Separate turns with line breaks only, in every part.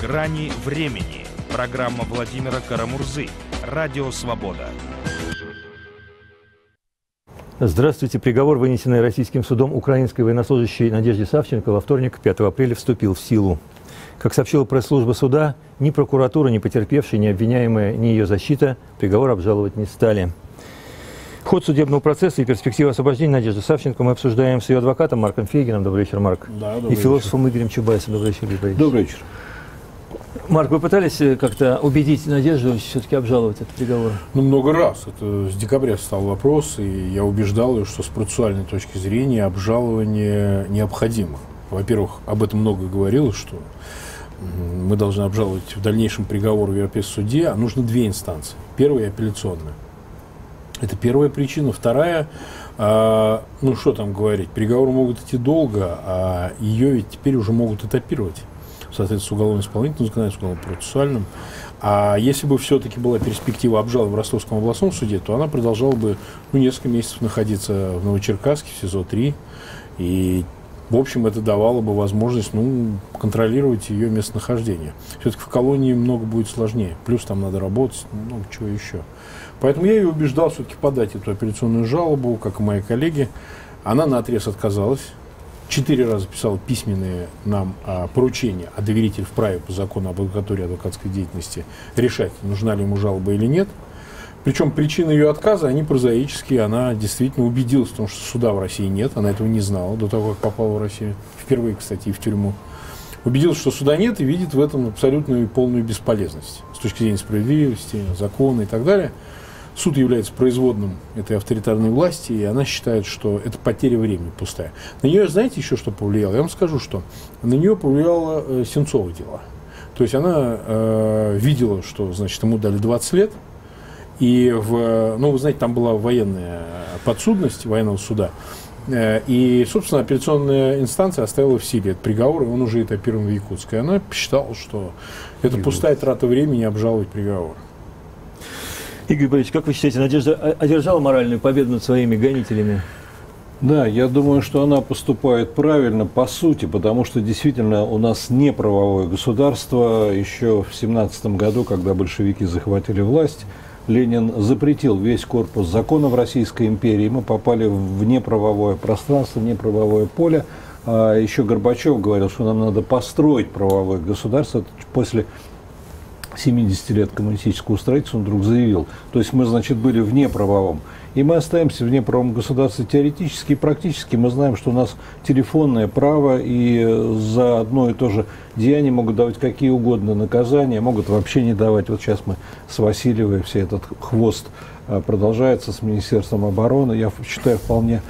Грани времени. Программа Владимира Карамурзы. Радио «Свобода».
Здравствуйте. Приговор, вынесенный российским судом украинской военнослужащей Надежде Савченко во вторник, 5 апреля, вступил в силу. Как сообщила пресс-служба суда, ни прокуратура, ни потерпевшие, ни обвиняемая, ни ее защита приговор обжаловать не стали. Ход судебного процесса и перспективы освобождения Надежды Савченко мы обсуждаем с ее адвокатом Марком Фейгином. Добрый вечер, Марк.
Да, добрый
и философом Игорем Чубайсом. Добрый вечер, Игорь
Добрый вечер.
Марк, вы пытались э, как-то убедить Надежду все-таки обжаловать этот приговор?
Ну, много раз. Это с декабря стал вопрос, и я убеждал ее, что с процессуальной точки зрения обжалование необходимо. Во-первых, об этом много говорилось, что мы должны обжаловать в дальнейшем приговор в Европейском суде, а нужно две инстанции. Первая – апелляционная. Это первая причина. Вторая, э, ну что там говорить, приговоры могут идти долго, а ее ведь теперь уже могут этапировать в соответствии с уголовно-исполнительным законодательством, уголовно-процессуальным. А если бы все-таки была перспектива обжалования в Ростовском областном суде, то она продолжала бы ну, несколько месяцев находиться в Новочеркасске, в СИЗО-3. И, в общем, это давало бы возможность ну, контролировать ее местонахождение. Все-таки в колонии много будет сложнее. Плюс там надо работать, ну, чего еще. Поэтому я ее убеждал все-таки подать эту апелляционную жалобу, как и мои коллеги. Она на отрез отказалась. Четыре раза писала письменные нам а, поручения, а доверитель вправе по закону об адвокатуре адвокатской деятельности решать, нужна ли ему жалоба или нет. Причем причины ее отказа, они прозаические. Она действительно убедилась в том, что суда в России нет. Она этого не знала до того, как попала в Россию. Впервые, кстати, и в тюрьму. Убедилась, что суда нет и видит в этом абсолютную и полную бесполезность с точки зрения справедливости, закона и так далее. Суд является производным этой авторитарной власти, и она считает, что это потеря времени пустая. На нее, знаете, еще что повлияло? Я вам скажу, что на нее повлияло э, Сенцова дело. То есть она э, видела, что, значит, ему дали 20 лет, и, в, ну, вы знаете, там была военная подсудность военного суда, э, и, собственно, апелляционная инстанция оставила в силе этот приговор, и он уже этапирован в Якутске. И она посчитала, что это пустая трата времени обжаловать приговор.
Игорь Борисович, как вы считаете, Надежда одержала моральную победу над своими гонителями?
Да, я думаю, что она поступает правильно по сути, потому что действительно у нас не правовое государство. Еще в 17 году, когда большевики захватили власть, Ленин запретил весь корпус законов Российской империи. Мы попали в неправовое пространство, неправовое поле. А еще Горбачев говорил, что нам надо построить правовое государство. После 70 лет коммунистического строительства, он вдруг заявил. То есть мы, значит, были в неправовом. И мы остаемся в неправом государстве теоретически и практически. Мы знаем, что у нас телефонное право, и за одно и то же деяние могут давать какие угодно наказания, могут вообще не давать. Вот сейчас мы с Васильевой, все этот хвост а, продолжается с Министерством обороны. Я считаю вполне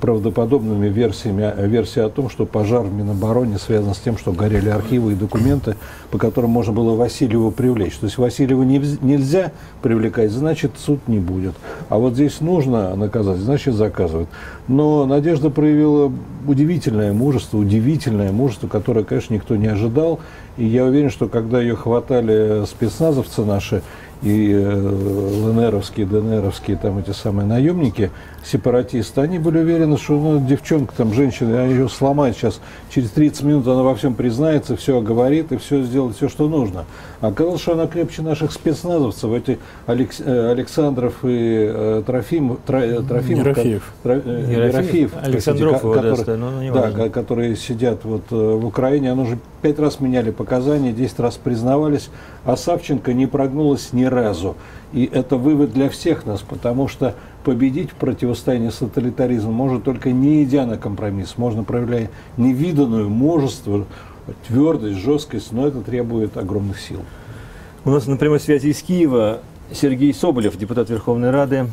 правдоподобными версиями, версия о том, что пожар в Минобороне связан с тем, что горели архивы и документы, по которым можно было Васильева привлечь. То есть Васильева не, нельзя привлекать, значит суд не будет. А вот здесь нужно наказать, значит заказывают. Но Надежда проявила удивительное мужество, удивительное мужество, которое, конечно, никто не ожидал. И я уверен, что когда ее хватали спецназовцы наши, и э, ЛНРовские, ДНРовские, там эти самые наемники, сепаратисты, они были уверены, что ну, девчонка, там, женщина, они ее сломают сейчас, через 30 минут она во всем признается, все говорит и все сделает, все, что нужно. Оказалось, что она крепче наших спецназовцев, эти Алекс, э, Александров и э, Трофим, Тро, Трофимов,
Ерофеев.
Тро, Ерофеев,
Александров,
которые,
да,
сидят вот в Украине, они уже пять раз меняли показания, 10 раз признавались, а Савченко не прогнулась ни разу. И это вывод для всех нас, потому что победить в противостоянии с тоталитаризмом можно только не идя на компромисс, можно проявляя невиданную мужество, твердость, жесткость, но это требует огромных сил.
У нас на прямой связи из Киева Сергей Соболев, депутат Верховной Рады,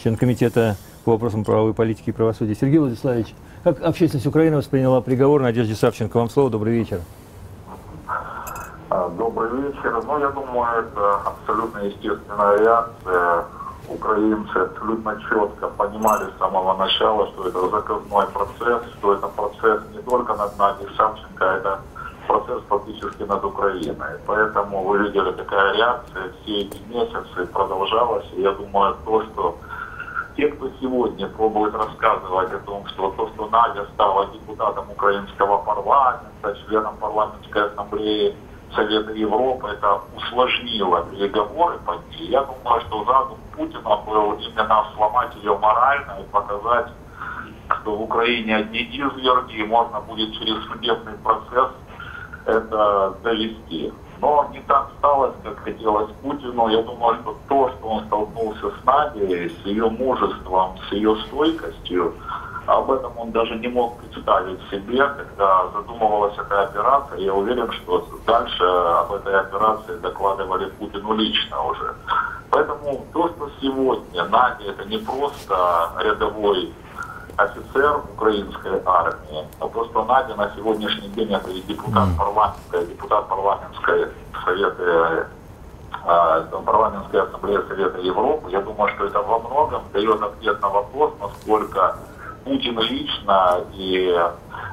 член комитета по вопросам правовой политики и правосудия. Сергей Владиславович, как общественность Украины восприняла приговор Надежде Савченко? Вам слово, добрый вечер.
А, Добрый вечер. Ну, я думаю, это абсолютно естественная реакция. Украинцы абсолютно четко понимали с самого начала, что это заказной процесс, что это процесс не только над Надей Савченко, это процесс фактически над Украиной. Поэтому вы видели, такая реакция все эти месяцы продолжалась. И я думаю, то, что те, кто сегодня пробует рассказывать о том, что то, что Надя стала депутатом украинского парламента, членом парламентской ассамблеи, Совета Европы, это усложнило переговоры по ней. Я думаю, что задум Путина был именно сломать ее морально и показать, что в Украине одни изверги, и можно будет через судебный процесс это довести. Но не так стало, как хотелось Путину. Я думаю, что то, что он столкнулся с Надей, с ее мужеством, с ее стойкостью, об этом он даже не мог представить себе, когда задумывалась эта операция. Я уверен, что дальше об этой операции докладывали Путину лично уже. Поэтому то, что сегодня Надя это не просто рядовой офицер украинской армии, а просто Надя на сегодняшний день это и депутат парламента, депутат парламентской совета э, парламентской ассамблеи Совета Европы. Я думаю, что это во многом дает ответ на вопрос, насколько Путин лично и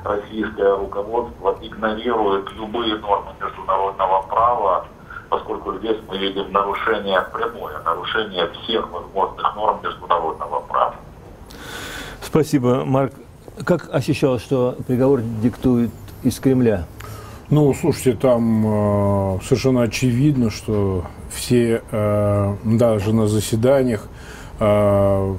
российское руководство игнорирует любые нормы международного права, поскольку здесь мы видим нарушение прямое, нарушение всех возможных норм международного права.
Спасибо, Марк. Как ощущалось, что приговор диктует из Кремля?
Ну, слушайте, там э, совершенно очевидно, что все, э, даже на заседаниях, э,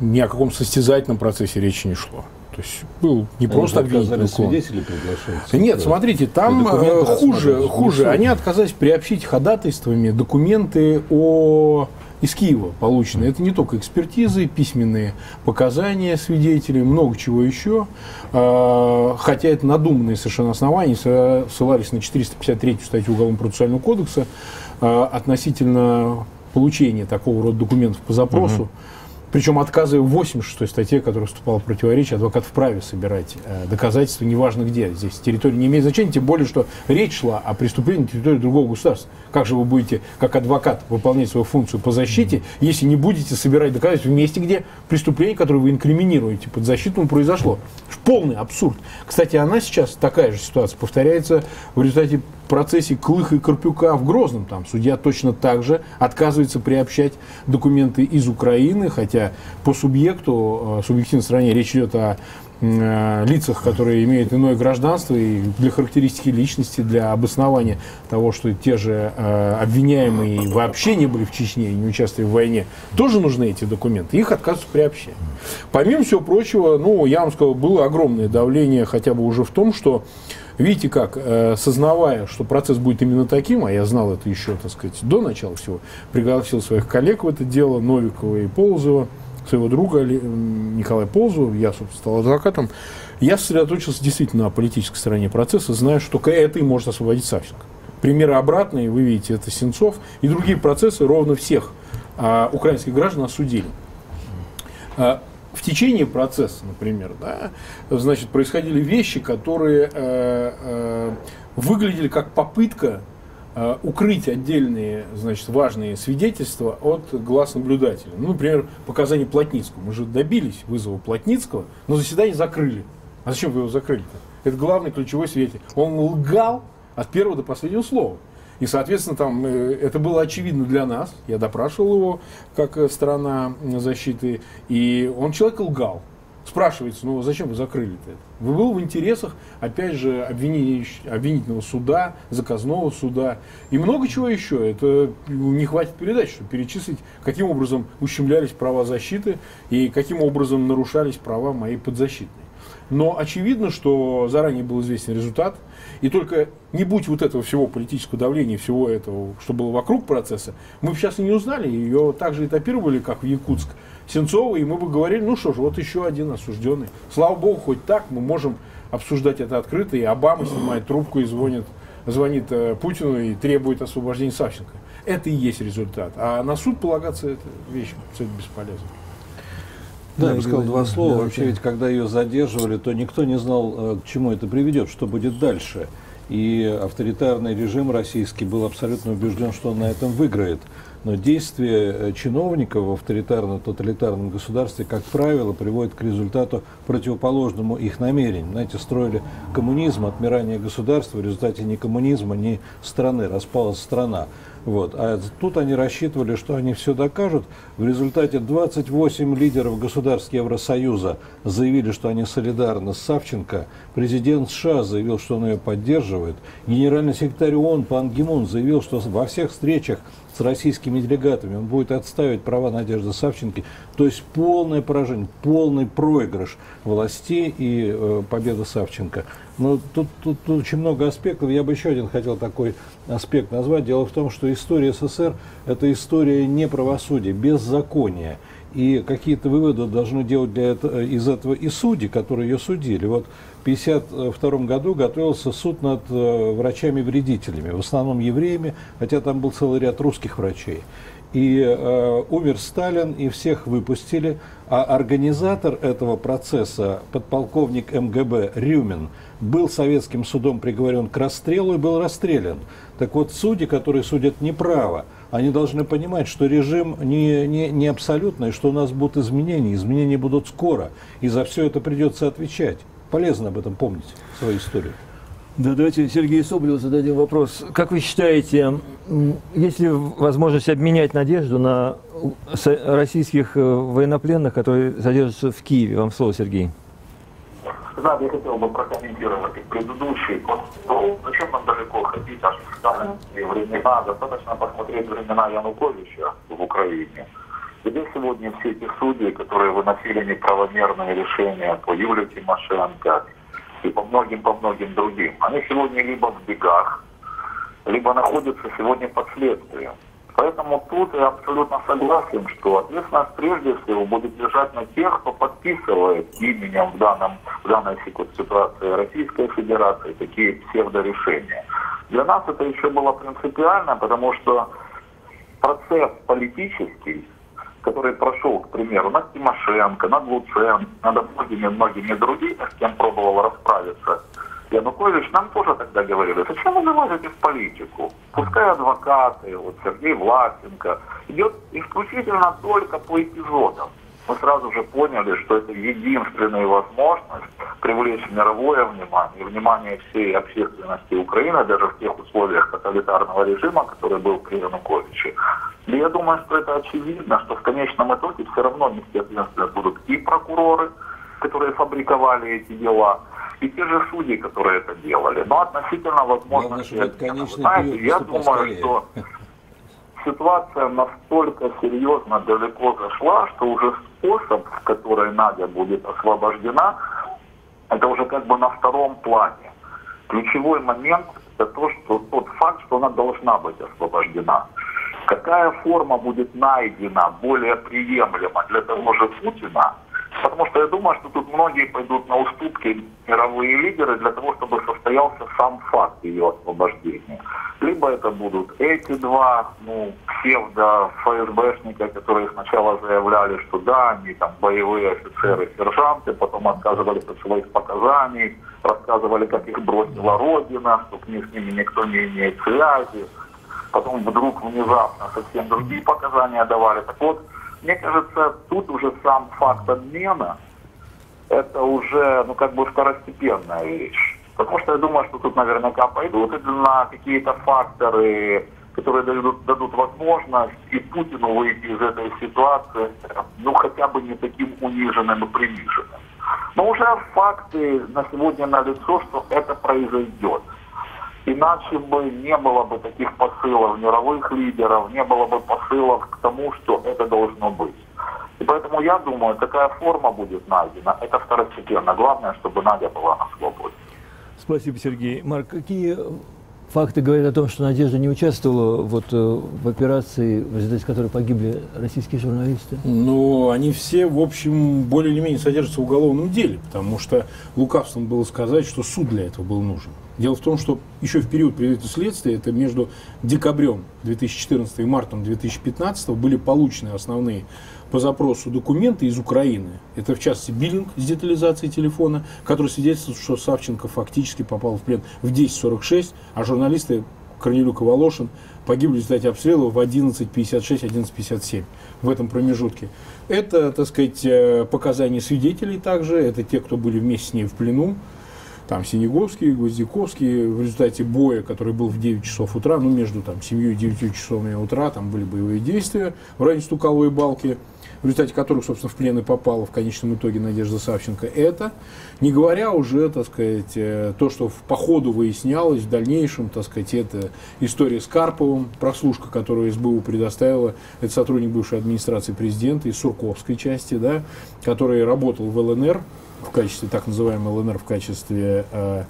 ни о каком состязательном процессе речи не шло. То есть был не Они просто обвинительный
свидетелей приглашать.
Нет, смотрите, там э, хуже, хуже. Они отказались приобщить ходатайствами документы о из Киева полученные. Это не только экспертизы, письменные показания свидетелей, много чего еще. А, хотя это надуманные совершенно основания, ссылались на 453 статью Уголовного процессуального кодекса а, относительно получения такого рода документов по запросу. Угу. Причем отказывая в 86 статье, которая вступала в противоречие, адвокат вправе собирать э, доказательства, неважно где. Здесь территория не имеет значения, тем более, что речь шла о преступлении территории другого государства. Как же вы будете, как адвокат, выполнять свою функцию по защите, если не будете собирать доказательства в месте, где преступление, которое вы инкриминируете под защиту, произошло? Полный абсурд. Кстати, она сейчас, такая же ситуация, повторяется в результате процессе Клыха и Карпюка в Грозном. Там судья точно так же отказывается приобщать документы из Украины, хотя по субъекту, э, субъективной стороне, речь идет о э, лицах, которые имеют иное гражданство, и для характеристики личности, для обоснования того, что те же э, обвиняемые вообще не были в Чечне и не участвовали в войне, тоже нужны эти документы. Их отказываются приобщать. Помимо всего прочего, ну, я вам сказал, было огромное давление хотя бы уже в том, что Видите как, э, сознавая, что процесс будет именно таким, а я знал это еще, так сказать, до начала всего, пригласил своих коллег в это дело, Новикова и Ползова, своего друга Николая Ползова, я, собственно, стал адвокатом, я сосредоточился действительно на политической стороне процесса, зная, что это и может освободить Савченко. Примеры обратные, вы видите, это Сенцов и другие процессы ровно всех а, украинских граждан осудили. А, в течение процесса, например, да, значит, происходили вещи, которые э, э, выглядели как попытка э, укрыть отдельные, значит, важные свидетельства от глаз наблюдателя. Ну, например, показания Плотницкого. Мы же добились вызова Плотницкого, но заседание закрыли. А зачем вы его закрыли-то? Это главный ключевой свидетель. Он лгал от первого до последнего слова. И, соответственно, там э, это было очевидно для нас. Я допрашивал его как э, сторона защиты, и он человек лгал. Спрашивается, ну зачем вы закрыли это? Вы был в интересах, опять же, обвинительного суда, заказного суда и много чего еще. Это не хватит передач, чтобы перечислить, каким образом ущемлялись права защиты и каким образом нарушались права моей подзащитной. Но очевидно, что заранее был известен результат – и только не будь вот этого всего политического давления, всего этого, что было вокруг процесса, мы бы сейчас и не узнали. Ее также этапировали, как в Якутск, Сенцова, и мы бы говорили, ну что ж, вот еще один осужденный. Слава богу, хоть так мы можем обсуждать это открыто, и Обама снимает трубку и звонит, звонит э, Путину и требует освобождения Савченко. Это и есть результат. А на суд полагаться, это вещь абсолютно бесполезна.
Да, я бы сказал два слова. Да, Вообще, ведь когда ее задерживали, то никто не знал, э, к чему это приведет, что будет дальше. И авторитарный режим российский был абсолютно убежден, что он на этом выиграет. Но действия э, чиновников в авторитарно-тоталитарном государстве, как правило, приводят к результату противоположному их намерению. Знаете, строили коммунизм, отмирание государства, в результате ни коммунизма, ни страны, распалась страна. Вот. А тут они рассчитывали, что они все докажут. В результате 28 лидеров государств Евросоюза заявили, что они солидарны с Савченко. Президент США заявил, что он ее поддерживает. Генеральный секретарь ООН Пан Гимун заявил, что во всех встречах с российскими делегатами он будет отставить права Надежды Савченко. То есть полное поражение, полный проигрыш властей и э, победа Савченко. Но тут, тут, тут очень много аспектов. Я бы еще один хотел такой аспект назвать. Дело в том, что история СССР – это история неправосудия, беззакония. И какие-то выводы должны делать для этого, из этого и судьи, которые ее судили. Вот в 1952 году готовился суд над э, врачами-вредителями, в основном евреями, хотя там был целый ряд русских врачей. И э, умер Сталин, и всех выпустили, а организатор этого процесса, подполковник МГБ Рюмин, был советским судом приговорен к расстрелу и был расстрелян. Так вот, судьи, которые судят неправо, они должны понимать, что режим не, не, не абсолютный, что у нас будут изменения, изменения будут скоро, и за все это придется отвечать. Полезно об этом помнить, свою историю.
Да, давайте Сергею Соболеву зададим вопрос. Как вы считаете, есть ли возможность обменять надежду на российских э, военнопленных, которые содержатся в Киеве? Вам слово, Сергей.
Знаете, я хотел бы прокомментировать предыдущий. Ну, зачем нам далеко ходить, аж в старые времена? Достаточно посмотреть времена Януковича в Украине. Где сегодня все эти судьи, которые выносили неправомерные решения по Юлии Тимошенко и по многим, по многим другим, они сегодня либо в бегах, либо находятся сегодня под следствием. Поэтому тут я абсолютно согласен, что ответственность прежде всего будет лежать на тех, кто подписывает именем в, данном, в данной ситуации Российской Федерации такие псевдорешения. Для нас это еще было принципиально, потому что процесс политический, который прошел, к примеру, над Тимошенко, над Луценко, над многими-многими другими, с кем пробовал расправиться, Янукович нам тоже тогда говорили, зачем вы вылазите в политику? Пускай адвокаты, вот Сергей Власенко, идет исключительно только по эпизодам. Мы сразу же поняли, что это единственная возможность привлечь мировое внимание, внимание всей общественности Украины, даже в тех условиях тоталитарного режима, который был при Януковиче. И я думаю, что это очевидно, что в конечном итоге все равно нести ответственность будут и прокуроры, которые фабриковали эти дела, и те же судьи, которые это делали. Но относительно возможности... Знаете, я думаю, поскорее. что ситуация настолько серьезно далеко зашла, что уже способ, в который Надя будет освобождена, это уже как бы на втором плане. Ключевой момент это то, что тот факт, что она должна быть освобождена. Какая форма будет найдена более приемлема для того же Путина, Потому что я думаю, что тут многие пойдут на уступки мировые лидеры для того, чтобы состоялся сам факт ее освобождения. Либо это будут эти два, ну, псевдо-ФСБшника, которые сначала заявляли, что да, они там боевые офицеры, сержанты, потом отказывались от своих показаний, рассказывали, как их бросила Родина, что к ним с ними никто не имеет связи. Потом вдруг внезапно совсем другие показания давали. Так вот, мне кажется, тут уже сам факт обмена, это уже, ну, как бы второстепенная вещь. Потому что я думаю, что тут наверняка пойдут на какие-то факторы, которые дадут, дадут возможность и Путину выйти из этой ситуации, ну, хотя бы не таким униженным и приниженным. Но уже факты на сегодня налицо, что это произойдет. Иначе бы не было бы таких посылов мировых лидеров, не было бы посылов к тому, что это должно быть. И поэтому я думаю, какая форма будет найдена, это второстепенно. Главное, чтобы Надя была на свободе.
Спасибо, Сергей. Марк, какие факты говорят о том, что Надежда не участвовала вот, э, в операции, в результате которой погибли российские журналисты?
Ну, они все, в общем, более или менее содержатся в уголовном деле, потому что лукавством было сказать, что суд для этого был нужен. Дело в том, что еще в период предварительного следствия, это между декабрем 2014 и мартом 2015 были получены основные по запросу документы из Украины. Это, в частности, биллинг с детализацией телефона, который свидетельствует, что Савченко фактически попал в плен в 10.46, а журналисты Корнелюк и Волошин погибли в результате обстрела в 11.56-11.57 в этом промежутке. Это, так сказать, э, показания свидетелей также, это те, кто были вместе с ней в плену. Там Синеговский, Гвоздяковский в результате боя, который был в 9 часов утра, ну, между там 7 и 9 часами утра, там были боевые действия в районе Стукаловой балки в результате которых, собственно, в плен и попала в конечном итоге Надежда Савченко, это, не говоря уже, так сказать, э, то, что по ходу выяснялось в дальнейшем, так сказать, это история с Карповым, прослушка, которую СБУ предоставила, это сотрудник бывшей администрации президента из Сурковской части, да, который работал в ЛНР, в качестве, так называемый ЛНР, в качестве э,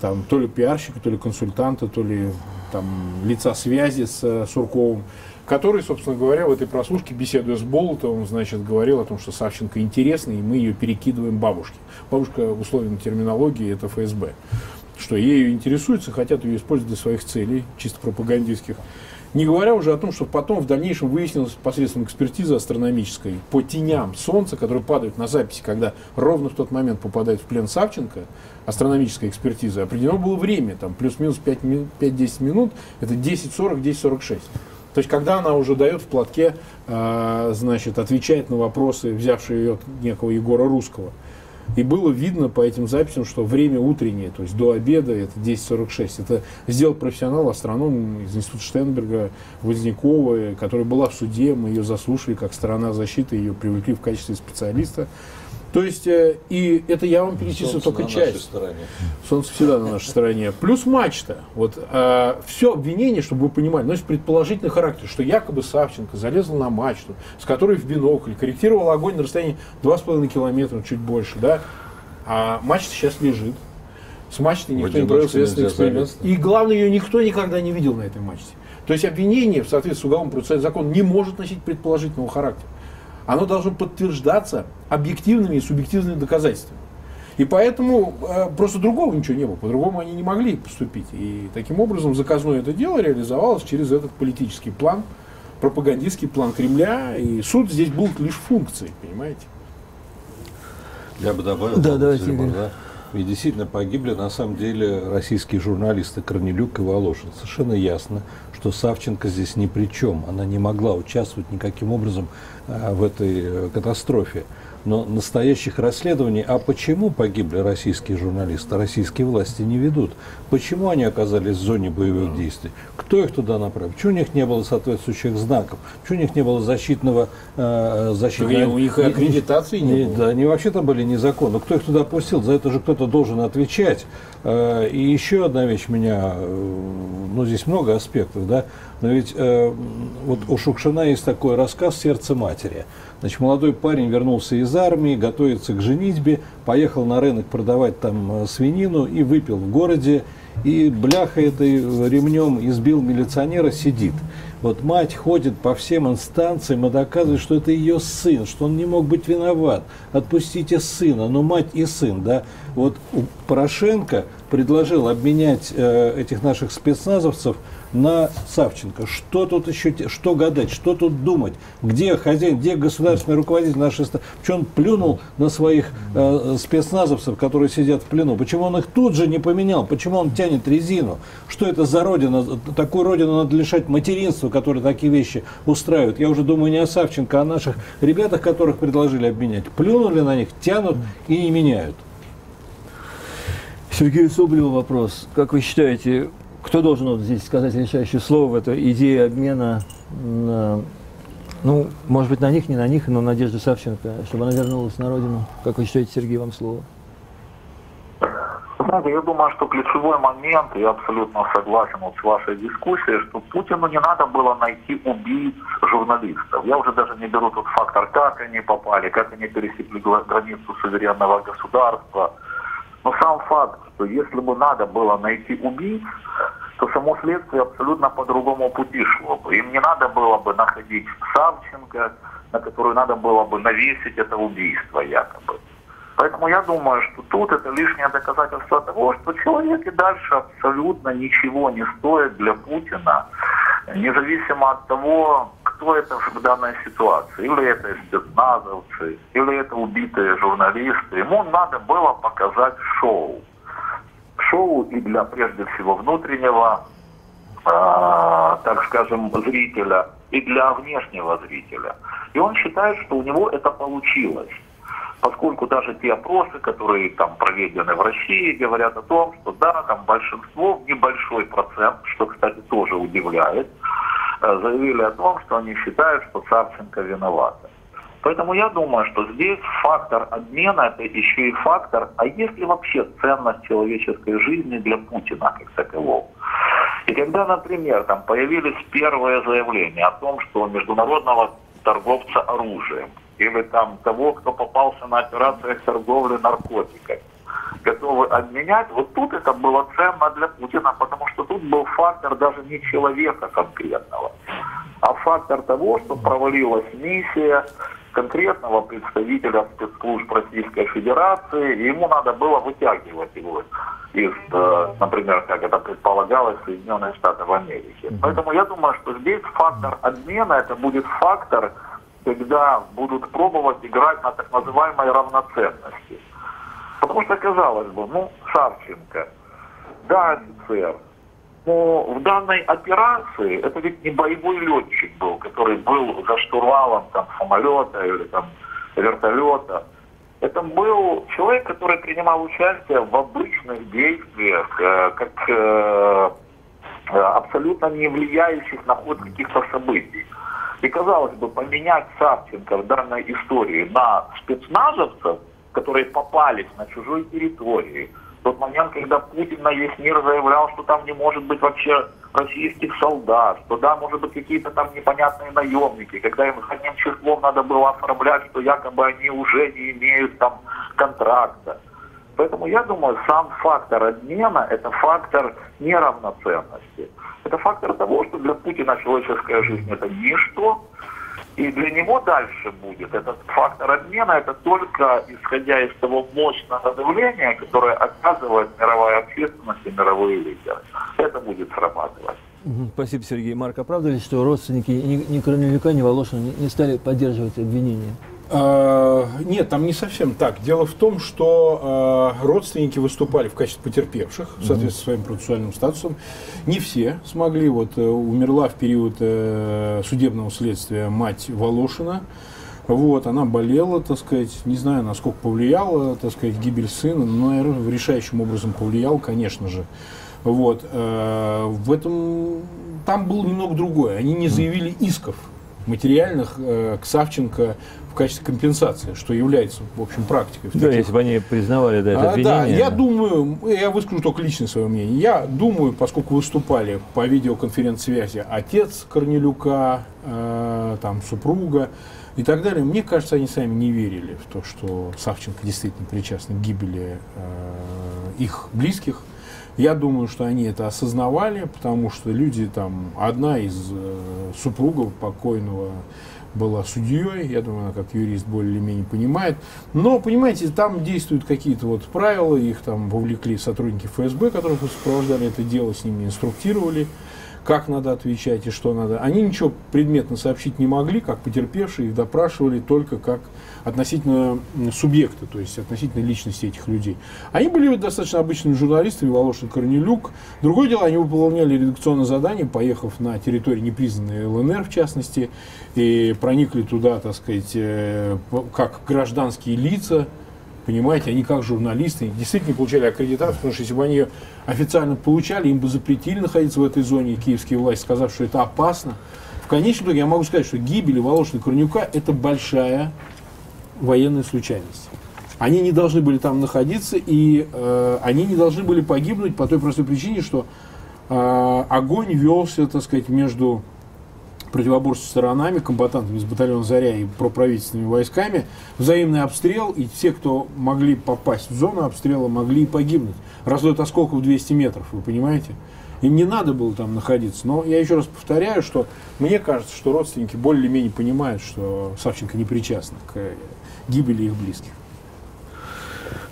там, то ли пиарщика, то ли консультанта, то ли там, лица связи с э, Сурковым который, собственно говоря, в этой прослушке, беседуя с Болотовым, значит, говорил о том, что Савченко интересный, и мы ее перекидываем бабушке. Бабушка в условиях терминологии – это ФСБ. Что ею интересуются, хотят ее использовать для своих целей, чисто пропагандистских. Не говоря уже о том, что потом в дальнейшем выяснилось посредством экспертизы астрономической по теням Солнца, которые падают на записи, когда ровно в тот момент попадает в плен Савченко, астрономическая экспертиза, определено было время, там плюс-минус 5-10 минут, это 10.40, 10.46. То есть, когда она уже дает в платке, э, значит, отвечает на вопросы, взявшие ее некого Егора Русского. И было видно по этим записям, что время утреннее, то есть до обеда, это 10.46. Это сделал профессионал, астроном из Института Штенберга, Вознякова, которая была в суде, мы ее заслушали как сторона защиты, ее привлекли в качестве специалиста. То есть, э, и это я вам перечислил только часть. Солнце всегда на нашей стороне. Плюс мачта. Вот э, все обвинение, чтобы вы понимали, носит предположительный характер, что якобы Савченко залезла на мачту, с которой в бинокль, корректировал огонь на расстоянии 2,5 километра, чуть больше, да. А мачта сейчас лежит. С мачтой никто не провел следственный эксперимент. И главное, ее никто никогда не видел на этой мачте. То есть обвинение в соответствии с уголовным процессуальным законом не может носить предположительного характера оно должно подтверждаться объективными и субъективными доказательствами. И поэтому э, просто другого ничего не было, по-другому они не могли поступить. И таким образом заказное это дело реализовалось через этот политический план, пропагандистский план Кремля, и суд здесь был лишь функцией, понимаете?
Я бы добавил,
да, давайте,
да? Ведь действительно погибли на самом деле российские журналисты Корнелюк и Волошин. Совершенно ясно, что Савченко здесь ни при чем. Она не могла участвовать никаким образом Э, в этой э, катастрофе. Но настоящих расследований, а почему погибли российские журналисты, российские власти не ведут? Почему они оказались в зоне боевых действий? Кто их туда направил? Почему у них не было соответствующих знаков? Почему у них не было защитного...
Э, защитного... У них аккредитации не, не было.
Да, они вообще там были незаконны. Кто их туда пустил? За это же кто-то должен отвечать. Э, и еще одна вещь меня... Ну, здесь много аспектов, да? Но ведь э, вот у Шукшина есть такой рассказ «Сердце матери». Значит, молодой парень вернулся из армии, готовится к женитьбе, поехал на рынок продавать там э, свинину и выпил в городе. И бляха этой ремнем избил милиционера, сидит. Вот мать ходит по всем инстанциям и доказывает, что это ее сын, что он не мог быть виноват. Отпустите сына, но мать и сын, да. Вот Порошенко предложил обменять э, этих наших спецназовцев на Савченко. Что тут еще, что гадать, что тут думать? Где хозяин, где государственный руководитель нашей страны? Почему он плюнул на своих э, спецназовцев, которые сидят в плену? Почему он их тут же не поменял? Почему он тянет резину? Что это за родина? Такую родину надо лишать материнства, которые такие вещи устраивают. Я уже думаю не о Савченко, а о наших ребятах, которых предложили обменять. Плюнули на них, тянут и не меняют.
Сергею Соболеву вопрос. Как вы считаете, кто должен вот здесь сказать решающее слово в этой идее обмена на, ну, может быть, на них, не на них, но Надежду Савченко, чтобы она вернулась на родину? Как вы считаете, Сергей, вам слово?
Знаете, я думаю, что ключевой момент, я абсолютно согласен вот с вашей дискуссией, что Путину не надо было найти убийц журналистов. Я уже даже не беру тот фактор, как они попали, как они пересекли границу суверенного государства. Но сам факт, что если бы надо было найти убийц, то само следствие абсолютно по другому пути шло бы. Им не надо было бы находить Савченко, на которую надо было бы навесить это убийство якобы. Поэтому я думаю, что тут это лишнее доказательство того, что человек и дальше абсолютно ничего не стоит для Путина, независимо от того, кто это в данной ситуации. Или это спецназовцы, или это убитые журналисты. Ему надо было показать шоу. Шоу и для, прежде всего, внутреннего так скажем, зрителя и для внешнего зрителя. И он считает, что у него это получилось. Поскольку даже те опросы, которые там проведены в России, говорят о том, что да, там большинство, небольшой процент, что, кстати, тоже удивляет, э, заявили о том, что они считают, что Савченко виновата. Поэтому я думаю, что здесь фактор обмена – это еще и фактор, а есть ли вообще ценность человеческой жизни для Путина как такового? И когда, например, там появились первые заявления о том, что международного торговца оружием или там того, кто попался на операциях торговли наркотиками, готовы обменять, вот тут это было ценно для Путина, потому что тут был фактор даже не человека конкретного, а фактор того, что провалилась миссия, конкретного представителя спецслужб Российской Федерации, и ему надо было вытягивать его из, э, например, как это предполагалось, Соединенных Штатов Америки. Поэтому я думаю, что здесь фактор обмена, это будет фактор, когда будут пробовать играть на так называемой равноценности. Потому что, казалось бы, ну, Савченко, да, офицер, но в данной операции это ведь не боевой летчик был, который был за штурвалом там, самолета или там, вертолета. Это был человек, который принимал участие в обычных действиях, э, как э, абсолютно не влияющих на ход каких-то событий. И казалось бы, поменять Савченко в данной истории на спецназовцев, которые попались на чужой территории, тот момент, когда Путин на весь мир заявлял, что там не может быть вообще российских солдат, что да, может быть какие-то там непонятные наемники, когда им одним числом надо было оформлять, что якобы они уже не имеют там контракта. Поэтому я думаю, сам фактор обмена – это фактор неравноценности. Это фактор того, что для Путина человеческая жизнь – это ничто, и для него дальше будет этот фактор обмена, это только исходя из того мощного давления, которое оказывает мировая общественность и мировые лидеры. Это будет срабатывать.
Спасибо, Сергей. Марк, правда ли, что родственники ни, ни Корнелюка, ни Волошина не стали поддерживать обвинения?
А, нет, там не совсем так. Дело в том, что э, родственники выступали в качестве потерпевших, в соответствии со своим процессуальным статусом. Не все смогли. Вот э, умерла в период э, судебного следствия мать Волошина. Вот, она болела, так сказать, не знаю, насколько повлияла, так сказать, гибель сына, но, наверное, решающим образом повлиял, конечно же. Вот, э, в этом, там было немного другое. Они не заявили исков материальных э, к Савченко в качестве компенсации, что является, в общем, практикой.
Да, таких... если бы они признавали да, это
а, обвинение. Да, я думаю, я выскажу только личное свое мнение. Я думаю, поскольку выступали по видеоконференц-связи отец Корнелюка, э, там, супруга и так далее, мне кажется, они сами не верили в то, что Савченко действительно причастен к гибели э, их близких. Я думаю, что они это осознавали, потому что люди там, одна из э, супругов покойного была судьей, я думаю, она как юрист более или менее понимает. Но, понимаете, там действуют какие-то вот правила, их там вовлекли сотрудники ФСБ, которые сопровождали это дело, с ними инструктировали, как надо отвечать и что надо. Они ничего предметно сообщить не могли, как потерпевшие, их допрашивали только как относительно субъекта, то есть относительно личности этих людей. Они были достаточно обычными журналистами, Волошин Корнелюк. Другое дело, они выполняли редакционное задание, поехав на территорию непризнанной ЛНР, в частности, и проникли туда, так сказать, э, как гражданские лица, Понимаете, они как журналисты действительно получали аккредитацию, потому что если бы они официально получали, им бы запретили находиться в этой зоне, киевские власти, сказав, что это опасно. В конечном итоге я могу сказать, что гибель Волошина Корнюка – это большая военная случайность. Они не должны были там находиться, и э, они не должны были погибнуть по той простой причине, что э, огонь велся, так сказать, между противоборствующими сторонами, комбатантами из батальона «Заря» и проправительственными войсками, взаимный обстрел, и все, кто могли попасть в зону обстрела, могли и погибнуть. Разлет осколков 200 метров, вы понимаете? Им не надо было там находиться. Но я еще раз повторяю, что мне кажется, что родственники более-менее понимают, что Савченко не причастна к гибели их близких.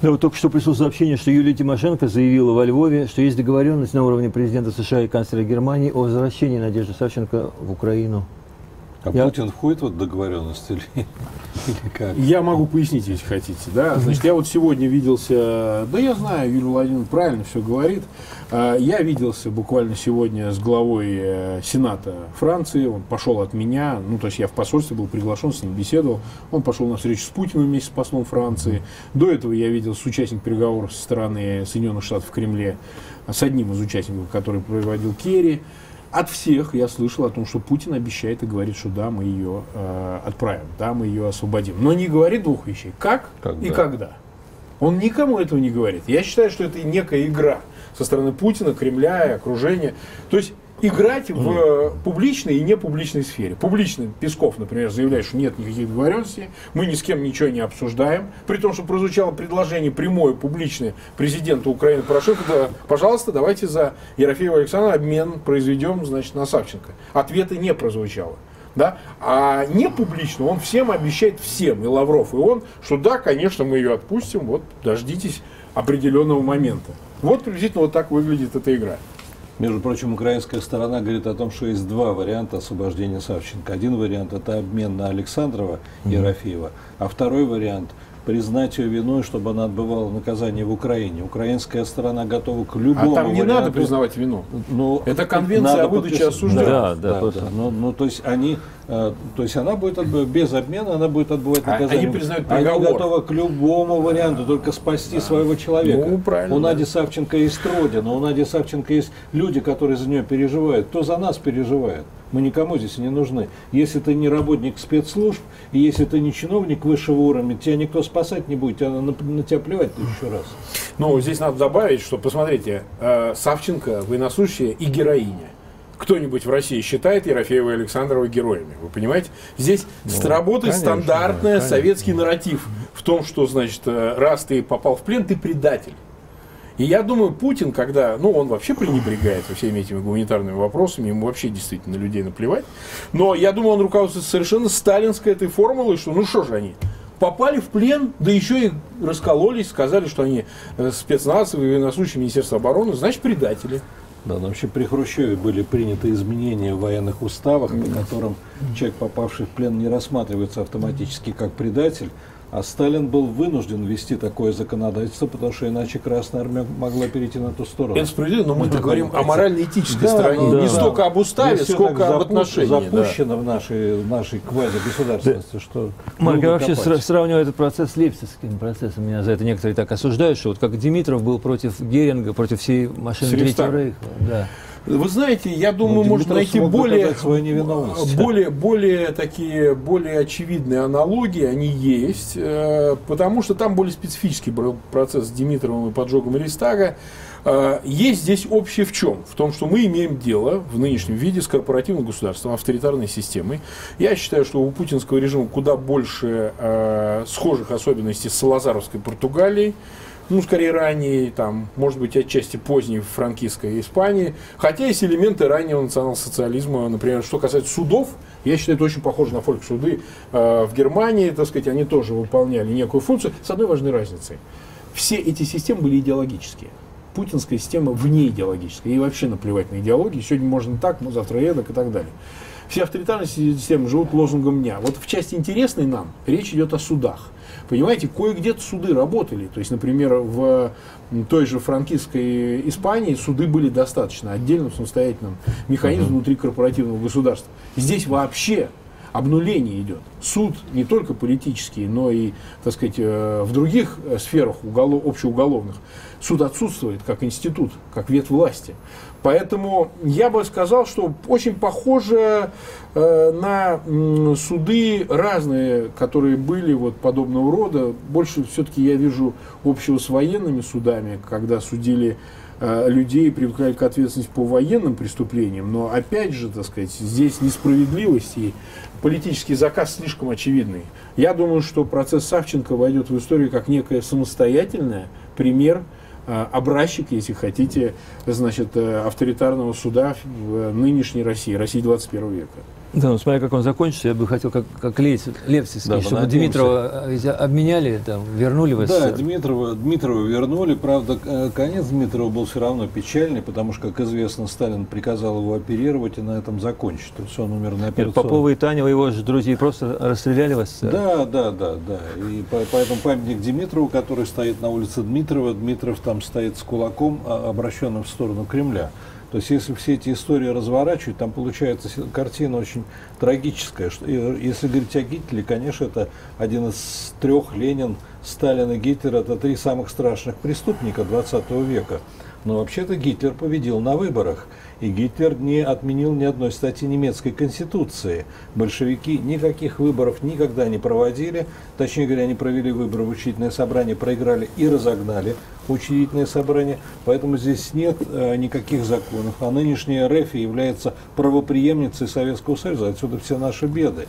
Да, вот только что пришло сообщение, что Юлия Тимошенко заявила во Львове, что есть договоренность на уровне президента США и канцлера Германии о возвращении Надежды Савченко в Украину.
А
я...
Путин входит в эту договоренность или, или как?
Я могу пояснить, если хотите. Да? Значит, я вот сегодня виделся, да я знаю, Юлия Владимировна правильно все говорит. А, я виделся буквально сегодня с главой э, Сената Франции. Он пошел от меня, ну то есть я в посольстве был приглашен, с ним беседовал. Он пошел на встречу с Путиным вместе с послом Франции. До этого я видел с участником переговоров со стороны Соединенных Штатов в Кремле, с одним из участников, который проводил Керри. От всех я слышал о том, что Путин обещает и говорит, что да, мы ее э, отправим, да, мы ее освободим. Но не говорит двух вещей. Как когда? и когда. Он никому этого не говорит. Я считаю, что это некая игра со стороны Путина, Кремля и окружения. То есть играть в э, публичной и непубличной сфере. Публичный Песков, например, заявляет, что нет никаких договоренностей, мы ни с кем ничего не обсуждаем, при том, что прозвучало предложение прямое, публичное президента Украины Порошенко, да, пожалуйста, давайте за Ерофеева Александра обмен произведем, значит, на Савченко. Ответа не прозвучало. Да? А не публично он всем обещает всем, и Лавров, и он, что да, конечно, мы ее отпустим, вот дождитесь определенного момента. Вот приблизительно вот так выглядит эта игра.
Между прочим, украинская сторона говорит о том, что есть два варианта освобождения Савченко. Один вариант – это обмен на Александрова Ерофеева, mm-hmm. а второй вариант – признать ее виной, чтобы она отбывала наказание в Украине. Украинская сторона готова к любому
А там не
варианту.
надо признавать вину.
Ну,
это конвенция о выдаче осужденных.
Да, да, да, да. Ну, ну, то есть они, э, то есть она будет отбывать, без обмена, она будет отбывать а наказание.
Они признают приговор.
Они готовы к любому варианту, только спасти да. своего человека.
Ну, правильно.
У Нади Савченко есть родина, у Нади Савченко есть люди, которые за нее переживают. Кто за нас переживает? Мы никому здесь не нужны. Если ты не работник спецслужб, и если ты не чиновник высшего уровня, тебя никто спасать не будет, тебя на, на тебя плевать еще раз.
Ну, здесь надо добавить, что, посмотрите, э, Савченко военнослужащая и героиня кто-нибудь в России считает Ерофеева и Александрова героями. Вы понимаете? Здесь ну, работает конечно, стандартный да, советский нарратив в том, что, значит, э, раз ты попал в плен, ты предатель. И я думаю, Путин, когда, ну, он вообще пренебрегает всеми этими гуманитарными вопросами, ему вообще действительно людей наплевать. Но я думаю, он руководствуется совершенно сталинской этой формулой, что ну что же они, попали в плен, да еще и раскололись, сказали, что они э, спецназ и военнослужащие Министерства обороны, значит, предатели.
Да, но вообще при Хрущеве были приняты изменения в военных уставах, по которым человек, попавший в плен, не рассматривается автоматически как предатель, а Сталин был вынужден ввести такое законодательство, потому что иначе Красная Армия могла перейти на ту сторону.
Это справедливо, но мы ну, говорим о морально-этической да, стороне. Да, не да. столько об уставе, Здесь сколько об отношении.
Запущено да. в нашей, в нашей квази-государственности, да. что...
Марк, я вообще копать. сравниваю этот процесс с Лейпцигским процессом. Меня за это некоторые так осуждают, что вот как Димитров был против Геринга, против всей машины Третьего Рейха. Да.
Вы знаете, я думаю, ну, можно найти более, более, более такие, более очевидные аналогии, они есть, э, потому что там более специфический был процесс с Димитровым и поджогом Рейстага. Э, есть здесь общее в чем? В том, что мы имеем дело в нынешнем виде с корпоративным государством, авторитарной системой. Я считаю, что у путинского режима куда больше э, схожих особенностей с Салазаровской Португалией ну, скорее ранней, там, может быть, отчасти поздней франкистской Испании, хотя есть элементы раннего национал-социализма, например, что касается судов, я считаю, это очень похоже на фольксуды э, в Германии, так сказать, они тоже выполняли некую функцию, с одной важной разницей. Все эти системы были идеологические. Путинская система вне идеологическая, ей вообще наплевать на идеологию, сегодня можно так, но завтра эдак и так далее. Все авторитарные системы живут лозунгом дня. Вот в части интересной нам речь идет о судах. Понимаете, кое-где суды работали. То есть, например, в той же франкистской Испании суды были достаточно отдельным самостоятельным механизмом внутри корпоративного государства. Здесь вообще обнуление идет. Суд не только политический, но и, так сказать, э, в других сферах уголов, общеуголовных. Суд отсутствует как институт, как ветвь власти. Поэтому я бы сказал, что очень похоже э, на суды разные, которые были вот подобного рода. Больше все-таки я вижу общего с военными судами, когда судили э, людей привлекали к ответственности по военным преступлениям. Но опять же, так сказать, здесь несправедливость и политический заказ слишком очевидный. Я думаю, что процесс Савченко войдет в историю как некое самостоятельное пример образчик, если хотите, значит, э, авторитарного суда в нынешней России, России 21 века.
Да, ну смотря как он закончится, я бы хотел, как, как Лев, Левсицкий, да, чтобы Дмитрова э, обменяли, там, вернули в
СССР. Да, Дмитрова, Дмитрова вернули, правда, э, конец Дмитрова был все равно печальный, потому что, как известно, Сталин приказал его оперировать и на этом закончить. То есть он умер на операционном.
Попова и Танева, его же друзья, просто расстреляли в СССР.
Да, да, да, да. И поэтому памятник Дмитрову, который стоит на улице Дмитрова, Дмитров там стоит с кулаком, а, обращенным в сторону Кремля. То есть, если все эти истории разворачивать, там получается картина очень трагическая. Если говорить о Гитлере, конечно, это один из трех Ленин, Сталин и Гитлер – это три самых страшных преступника 20 века. Но вообще-то Гитлер победил на выборах. И Гитлер не отменил ни одной статьи немецкой конституции. Большевики никаких выборов никогда не проводили. Точнее говоря, они провели выборы в учредительное собрание, проиграли и разогнали учредительное собрание. Поэтому здесь нет э, никаких законов. А нынешняя РФ является правоприемницей Советского Союза. Отсюда все наши беды.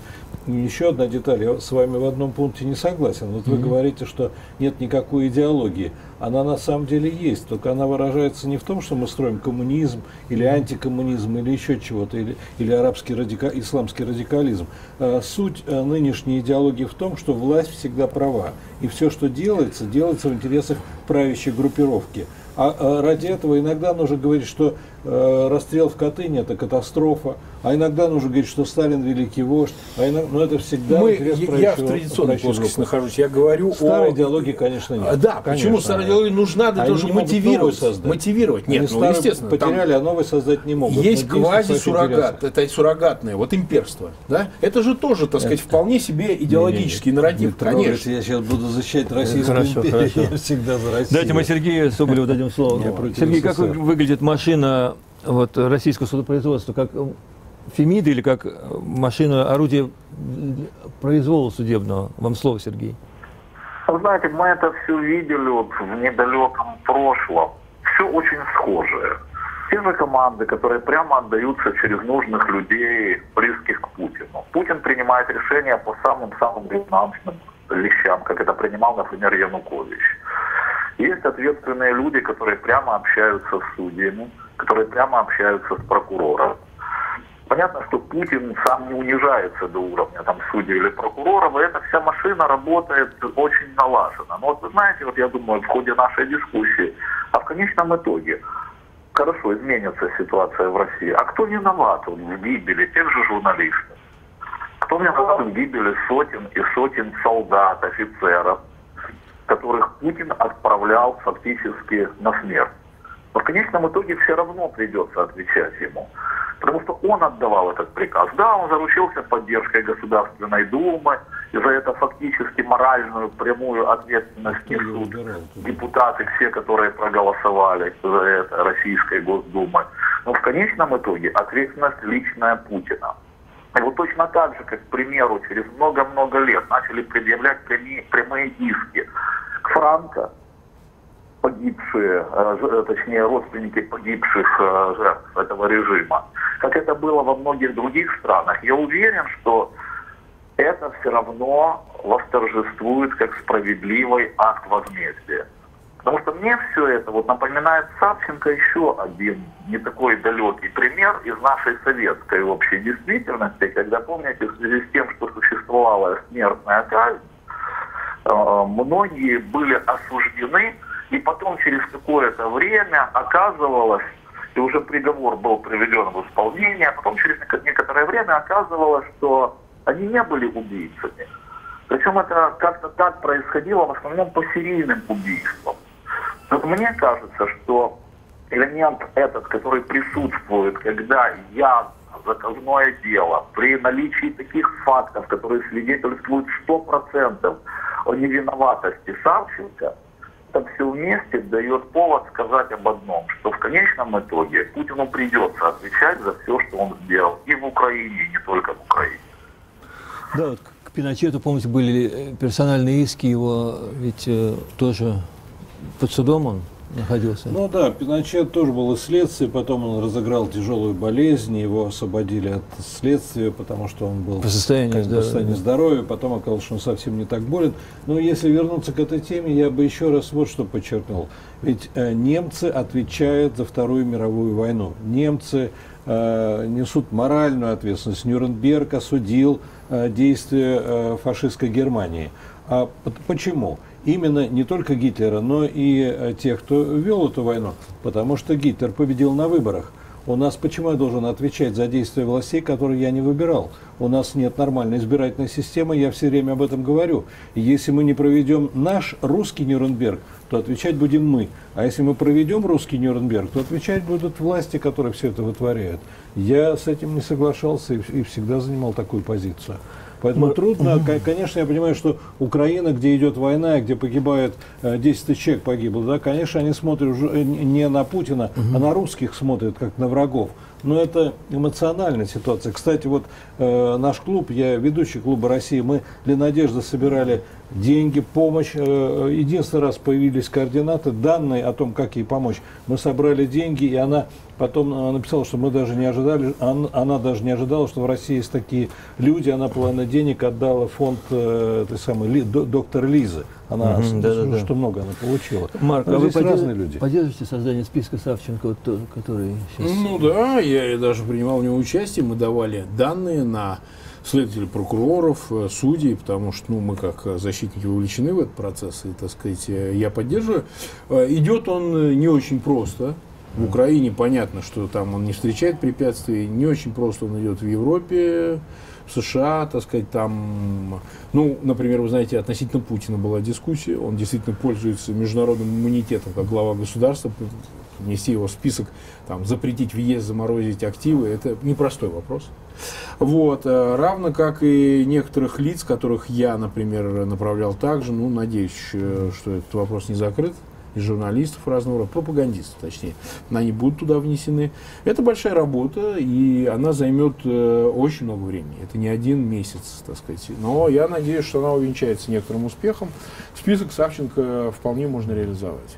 Еще одна деталь. Я с вами в одном пункте не согласен. Вот вы mm-hmm. говорите, что нет никакой идеологии она на самом деле есть, только она выражается не в том, что мы строим коммунизм или антикоммунизм или еще чего-то, или, или арабский радика, исламский радикализм. А, суть а, нынешней идеологии в том, что власть всегда права, и все, что делается, делается в интересах правящей группировки. А, а ради этого иногда нужно говорить, что э, расстрел в Катыни это катастрофа, а иногда нужно говорить, что Сталин великий вождь, а иногда, но это всегда
Мы, Я в традиционной плоскости нахожусь, я говорю
Старой о... идеологии, конечно, нет.
Да, конечно, почему старая идеология нужна для того, чтобы мотивировать?
Создать.
Мотивировать. Нет,
Они ну, естественно. Потеряли, там... а новые создать не могут.
Есть квази-суррогат, это суррогатное, вот имперство. Да? Это же тоже, так сказать, это... вполне себе идеологический не, не, нарратив, конечно.
Я сейчас буду защищать Российскую хорошо, империю, хорошо. я всегда за Россию.
Давайте мы Сергею Соболеву дадим слово. Сергей, как выглядит машина вот, российского судопроизводства? Как Фемиды или как машина, орудие произвола судебного? Вам слово, Сергей.
Вы знаете, мы это все видели вот в недалеком прошлом. Все очень схожее. Те же команды, которые прямо отдаются через нужных людей, близких к Путину. Путин принимает решения по самым-самым резонансным вещам, как это принимал, например, Янукович. Есть ответственные люди, которые прямо общаются с судьями, которые прямо общаются с прокурором. Понятно, что Путин сам не унижается до уровня там, судьи или прокуроров, и эта вся машина работает очень налаженно. Но вот вы знаете, вот я думаю, в ходе нашей дискуссии, а в конечном итоге, хорошо, изменится ситуация в России, а кто виноват в гибели тех же журналистов? Кто виноват в гибели сотен и сотен солдат, офицеров, которых Путин отправлял фактически на смерть? Но в конечном итоге все равно придется отвечать ему. Потому что он отдавал этот приказ. Да, он заручился поддержкой Государственной Думы, и за это фактически моральную прямую ответственность несут депутаты, все, которые проголосовали за это Российской Госдумой. Но в конечном итоге ответственность личная Путина. Вот точно так же, как, к примеру, через много-много лет начали предъявлять прямые, прямые иски к Франко, погибшие, э, э, точнее родственники погибших э, жертв этого режима, как это было во многих других странах, я уверен, что это все равно восторжествует как справедливый акт возмездия. Потому что мне все это вот напоминает Савченко еще один не такой далекий пример из нашей советской общей действительности, когда, помните, в связи с тем, что существовала смертная казнь, многие были осуждены и потом через какое-то время оказывалось, и уже приговор был приведен в исполнение, а потом через некоторое время оказывалось, что они не были убийцами. Причем это как-то так происходило в основном по серийным убийствам. Вот мне кажется, что элемент этот, который присутствует, когда я заказное дело, при наличии таких фактов, которые свидетельствуют 100% о невиноватости Савченко – это все вместе дает повод сказать об одном, что в конечном итоге Путину придется отвечать за все, что он сделал и в Украине, и не только в Украине.
Да, вот к Пиночету, помните, были персональные иски его, ведь э, тоже под судом он находился.
Ну да, Пиночет тоже был из следствия, потом он разыграл тяжелую болезнь, его освободили от следствия, потому что он был
по состоянию,
как,
здоровья.
по состоянию здоровья, потом оказалось, что он совсем не так болен. Но если вернуться к этой теме, я бы еще раз вот что подчеркнул. Ведь э, немцы отвечают за Вторую мировую войну. Немцы э, несут моральную ответственность. Нюрнберг осудил э, действия э, фашистской Германии. А почему? Именно не только Гитлера, но и э, тех, кто вел эту войну. Потому что Гитлер победил на выборах. У нас почему я должен отвечать за действия властей, которые я не выбирал? У нас нет нормальной избирательной системы, я все время об этом говорю. Если мы не проведем наш русский Нюрнберг, то отвечать будем мы. А если мы проведем русский Нюрнберг, то отвечать будут власти, которые все это вытворяют. Я с этим не соглашался и всегда занимал такую позицию. Поэтому Мы... трудно. Конечно, я понимаю, что Украина, где идет война, где погибает 10 тысяч человек погибло, да, конечно, они смотрят уже э, не на Путина, а на русских смотрят, как на врагов. Но это эмоциональная ситуация. Кстати, вот э, наш клуб, я ведущий клуба России, мы для Надежды собирали деньги, помощь. Э, единственный раз появились координаты, данные о том, как ей помочь. Мы собрали деньги, и она потом э, написала, что мы даже не ожидали, она, она даже не ожидала, что в России есть такие люди. Она половину денег отдала фонд э, этой самой доктор Лизы. Она угу, да, да, что да. много она получила.
Марк, а, а вы разные люди. поддерживаете создание списка Савченко, вот, который
сейчас... Ну да, я даже принимал в него участие. Мы давали данные на следователей, прокуроров, э, судей, потому что ну, мы как защитники вовлечены в этот процесс, и, так сказать, э, я поддерживаю. Э, идет он не очень просто. В Украине понятно, что там он не встречает препятствий, не очень просто он идет в Европе, в США, так сказать, там, ну, например, вы знаете, относительно Путина была дискуссия, он действительно пользуется международным иммунитетом как глава государства, внести его в список, там, запретить въезд, заморозить активы, это непростой вопрос. Вот, э, равно как и некоторых лиц, которых я, например, направлял также, ну, надеюсь, э, что этот вопрос не закрыт, журналистов разного рода, пропагандистов точнее, они будут туда внесены. Это большая работа, и она займет э, очень много времени. Это не один месяц, так сказать. Но я надеюсь, что она увенчается некоторым успехом. Список Савченко вполне можно реализовать.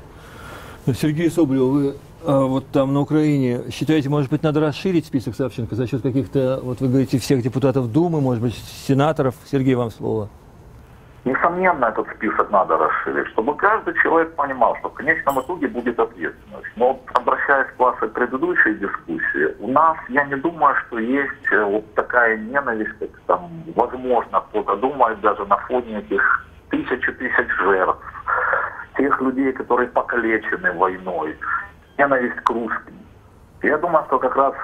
Сергей Соболев, вы а вот там на Украине, считаете, может быть, надо расширить список Савченко за счет каких-то, вот вы говорите, всех депутатов Думы, может быть, сенаторов? Сергей, вам слово.
Несомненно, этот список надо расширить, чтобы каждый человек понимал, что в конечном итоге будет ответственность. Но обращаясь к вашей предыдущей дискуссии, у нас, я не думаю, что есть э, вот такая ненависть, как там, возможно, кто-то думает даже на фоне этих тысячи тысяч жертв, тех людей, которые покалечены войной, ненависть к русским. Я думаю, что как раз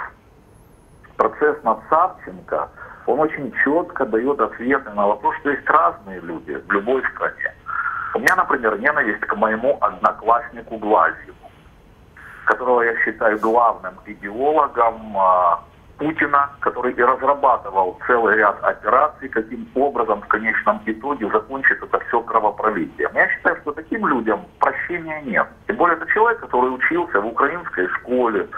процесс над Савченко – он очень четко дает ответы на вопрос, что есть разные люди в любой стране. У меня, например, ненависть к моему однокласснику Глазьеву, которого я считаю главным идеологом а, Путина, который и разрабатывал целый ряд операций, каким образом в конечном итоге закончит это все кровопролитием. Я считаю, что таким людям прощения нет. Тем более это человек, который учился в украинской школе,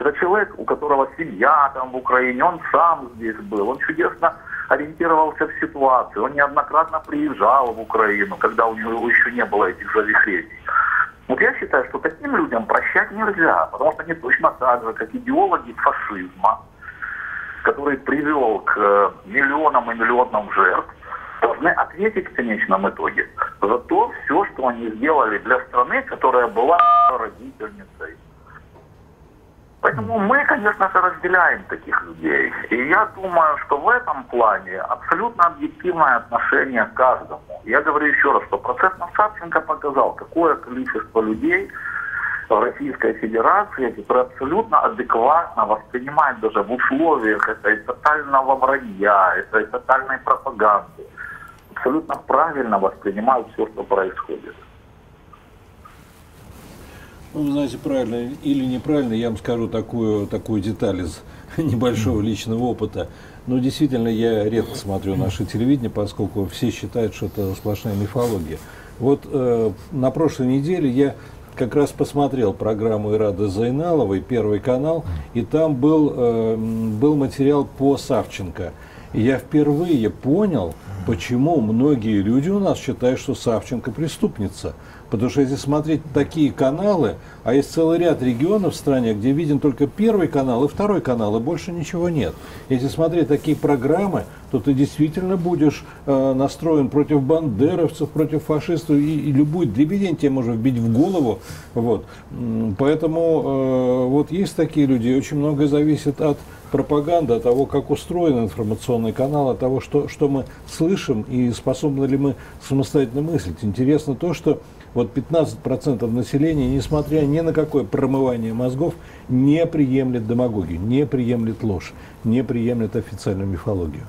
это человек, у которого семья там в Украине, он сам здесь был, он чудесно ориентировался в ситуации, он неоднократно приезжал в Украину, когда у него еще не было этих завихрений. Вот я считаю, что таким людям прощать нельзя, потому что они точно так же, как идеологи фашизма, который привел к э, миллионам и миллионам жертв, должны ответить в конечном итоге за то все, что они сделали для страны, которая была родительницей, Поэтому мы, конечно же, разделяем таких людей. И я думаю, что в этом плане абсолютно объективное отношение к каждому. Я говорю еще раз, что процесс Насадченко показал, какое количество людей в Российской Федерации, которые абсолютно адекватно воспринимают даже в условиях этой тотального вранья, этой тотальной пропаганды, абсолютно правильно воспринимают все, что происходит.
Ну, вы знаете, правильно или неправильно, я вам скажу такую, такую деталь из небольшого личного опыта. Но действительно, я редко смотрю наше телевидение, поскольку все считают, что это сплошная мифология. Вот э, на прошлой неделе я как раз посмотрел программу Ирады Зайналовой, Первый канал, и там был, э, был материал по Савченко. И я впервые понял, почему многие люди у нас считают, что Савченко преступница. Потому что если смотреть такие каналы, а есть целый ряд регионов в стране, где виден только первый канал и второй канал, и больше ничего нет. Если смотреть такие программы, то ты действительно будешь э, настроен против бандеровцев, против фашистов, и, и любую дребедень тебе можно вбить в голову. Вот. Поэтому э, вот есть такие люди, и очень многое зависит от пропаганды, от того, как устроен информационный канал, от того, что, что мы слышим и способны ли мы самостоятельно мыслить. Интересно то, что вот 15% населения, несмотря ни на какое промывание мозгов, не приемлет демагогию, не приемлет ложь, не приемлет официальную мифологию.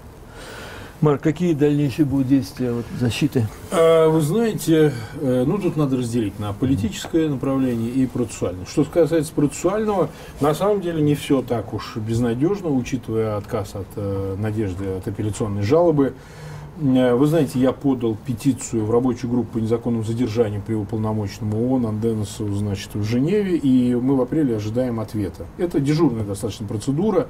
Марк, какие дальнейшие будут действия вот, защиты?
А, вы знаете, э, ну тут надо разделить на политическое направление и процессуальное. Что касается процессуального, на самом деле не все так уж безнадежно, учитывая отказ от э, надежды от апелляционной жалобы. Э, вы знаете, я подал петицию в рабочую группу по незаконному задержанию при уполномоченному ООН Анденесу значит, в Женеве, и мы в апреле ожидаем ответа. Это дежурная достаточно процедура,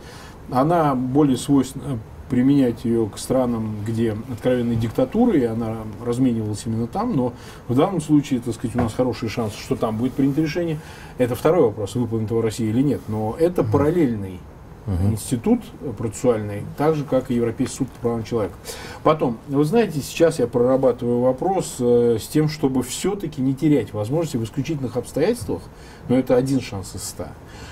она более свойственна применять ее к странам, где откровенные диктатуры, и она разменивалась именно там, но в данном случае, так сказать, у нас хорошие шансы, что там будет принято решение. Это второй вопрос, выполнит его Россия или нет, но это параллельный uh институт процессуальный, так же, как и Европейский суд по правам человека. Потом, вы знаете, сейчас я прорабатываю вопрос э, с тем, чтобы все-таки не терять возможности в исключительных обстоятельствах, но это один шанс из ста,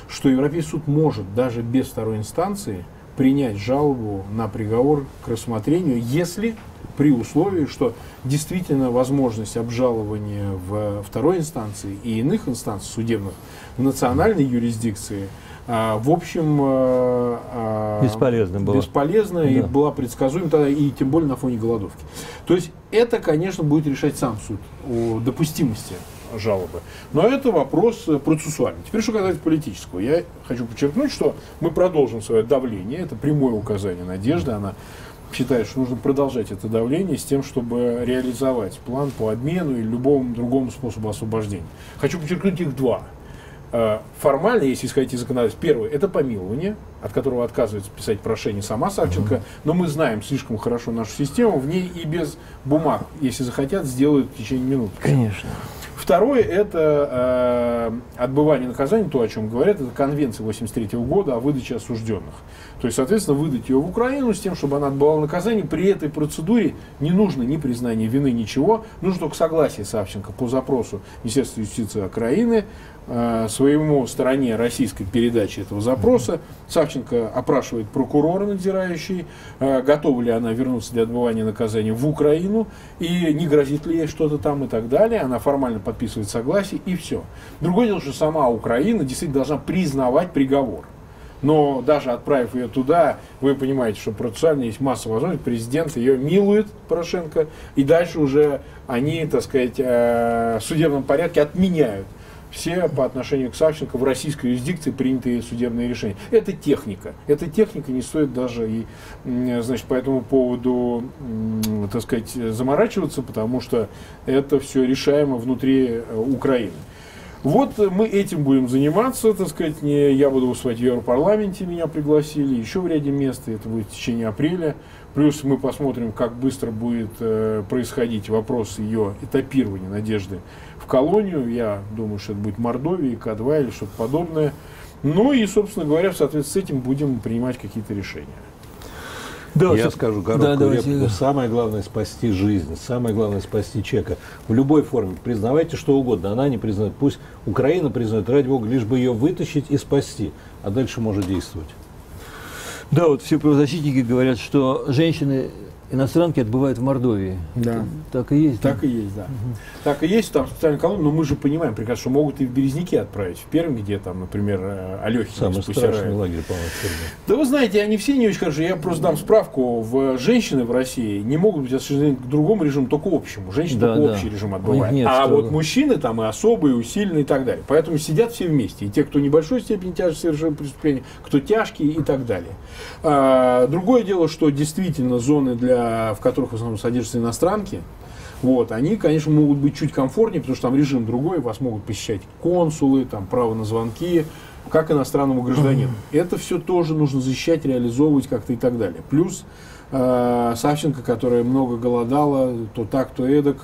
что Европейский суд может даже без второй инстанции принять жалобу на приговор к рассмотрению, если при условии, что действительно возможность обжалования в второй инстанции и иных инстанций судебных в национальной юрисдикции в общем, а,
а, бесполезно было.
Бесполезно да. и была предсказуема тогда, и тем более на фоне голодовки. То есть это, конечно, будет решать сам суд о допустимости жалобы. Но это вопрос э, процессуальный. Теперь, что касается политического. Я хочу подчеркнуть, что мы продолжим свое давление. Это прямое указание Надежды. Она считает, что нужно продолжать это давление с тем, чтобы реализовать план по обмену или любому другому способу освобождения. Хочу подчеркнуть их два. Э, формально, если исходить из законодательства, первое – это помилование, от которого отказывается писать прошение сама Савченко, угу. но мы знаем слишком хорошо нашу систему, в ней и без бумаг, если захотят, сделают в течение минут.
Конечно.
Второе – это э, отбывание наказания, то, о чем говорят, это конвенция 83 года о выдаче осужденных. То есть, соответственно, выдать ее в Украину с тем, чтобы она отбывала наказание. При этой процедуре не нужно ни признания вины, ничего. Нужно только согласие Савченко по запросу Министерства юстиции Украины э, своему стороне российской передачи этого запроса. Савченко опрашивает прокурора надзирающий, э, готова ли она вернуться для отбывания наказания в Украину, и не грозит ли ей что-то там и так далее. Она формально подписывает согласие, и все. Другое дело, что сама Украина действительно должна признавать приговор. Но даже отправив ее туда, вы понимаете, что процессуально есть масса возможностей. Президент ее милует, Порошенко, и дальше уже они, так сказать, э, в судебном порядке отменяют все по отношению к Савченко в российской юрисдикции принятые судебные решения. Это техника. Эта техника не стоит даже и, значит, по этому поводу, так сказать, заморачиваться, потому что это все решаемо внутри э, Украины. Вот мы этим будем заниматься, так сказать, не я буду выступать в Европарламенте, меня пригласили, еще в ряде мест, это будет в течение апреля. Плюс мы посмотрим, как быстро будет э, происходить вопрос ее этапирования Надежды в колонию. Я думаю, что это будет Мордовия, К2 или что-то подобное. Ну и, собственно говоря, в соответствии с этим будем принимать какие-то решения.
Да, Я скажу короткую да, реплику. Самое главное спасти жизнь, самое главное спасти человека. В любой форме. Признавайте что угодно. Она не признает. Пусть Украина признает, ради бога, лишь бы ее вытащить и спасти. А дальше может действовать.
Да, вот все правозащитники говорят, что женщины иностранки отбывают в Мордовии.
Да.
Так и есть.
Так да? и есть, да. Угу. Так и есть, там специальная колония, но мы же понимаем прекрасно, что могут и в Березники отправить, в Пермь, где там, например, э, Алехин.
Самый страшный лагерь, по-моему,
Да вы знаете, они все не очень хорошо. Я просто дам справку. В женщины в России не могут быть осуждены к другому режиму, только общему. Женщины да, только да. общий режим отбывают. Нет, а вот мужчины там и особые, и усиленные и так далее. Поэтому сидят все вместе. И те, кто небольшой степени тяжести совершил преступления, кто тяжкие и так далее. А, другое дело, что действительно зоны, для, в которых в основном содержатся иностранки, вот, они, конечно, могут быть чуть комфортнее, потому что там режим другой, вас могут посещать консулы, там право на звонки, как иностранному гражданину. Это все тоже нужно защищать, реализовывать как-то и так далее. Плюс э, Савченко, которая много голодала, то так, то эдак,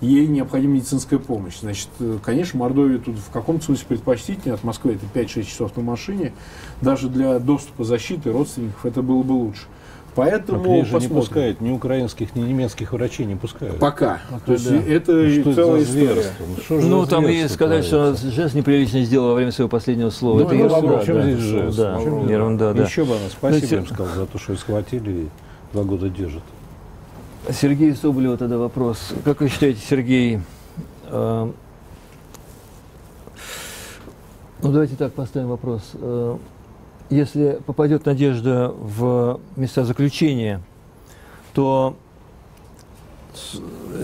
ей необходима медицинская помощь. Значит, э, конечно, Мордовия тут в каком-то смысле предпочтительнее. От Москвы это 5-6 часов на машине. Даже для доступа защиты родственников это было бы лучше. Поэтому
Но же
посмотрим.
не пускают ни украинских, ни немецких врачей не пускают.
Пока. То есть
да.
это
Ну, что это
целая
за
история.
зверство? Ну, что же
Ну,
за
там и сказать, что
творится?
она жест неприлично сделала во время своего последнего слова.
Ну,
это
это
ерунда.
чем
да.
здесь жест?
Да,
чем здесь-
ерунда, да.
Еще бы она спасибо
Знаете-
им сказал за то, что их схватили и два года держат.
Сергей Соболеву тогда вопрос. Как вы считаете, Сергей, э, ну давайте так поставим вопрос. Э, если попадет Надежда в места заключения, то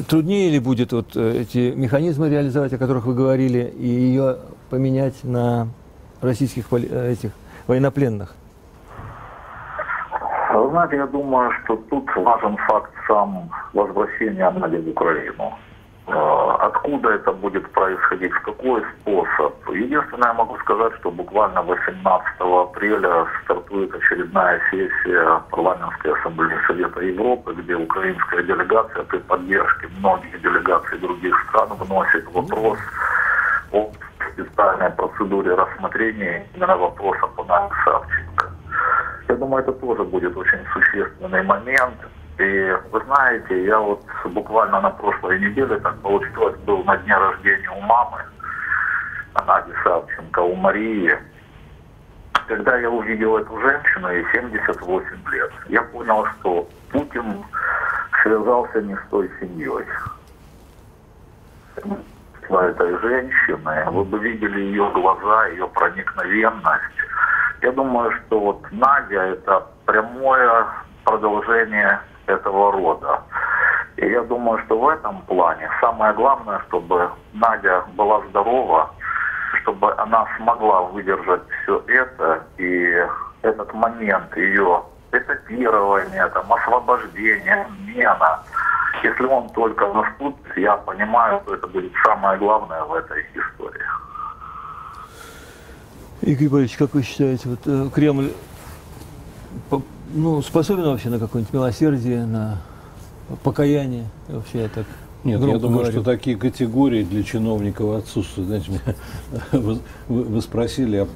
труднее ли будет вот э, эти механизмы реализовать, о которых вы говорили, и ее поменять на российских э, этих военнопленных?
Знаете, я думаю, что тут важен факт сам возвращения Нади в Украину. Э, Откуда это будет происходить, в какой способ? Единственное, я могу сказать, что буквально 18 апреля стартует очередная сессия парламентской ассамблеи Совета Европы, где украинская делегация при поддержке многих делегаций других стран вносит вопрос о специальной процедуре рассмотрения именно вопроса по Наде Савченко. Я думаю, это тоже будет очень существенный момент. И вы знаете, я вот буквально на прошлой неделе, так получилось, был на дне рождения у мамы, Нади Савченко, у Марии. Когда я увидел эту женщину, ей 78 лет, я понял, что Путин связался не с той семьей. Этой женщины, вы бы видели ее глаза, ее проникновенность. Я думаю, что вот Надя это прямое продолжение этого рода. И я думаю, что в этом плане самое главное, чтобы Надя была здорова, чтобы она смогла выдержать все это, и этот момент ее этапирования, там, освобождения, обмена, если он только наступит, я понимаю, что это будет самое главное в этой истории.
Игорь Борисович, как вы считаете, вот э, Кремль ну, способен вообще на какое-нибудь милосердие, на покаяние? Вообще я так
Нет, я думаю,
говорю.
что такие категории для чиновников отсутствуют. Знаете, меня- вы, вы- спросили о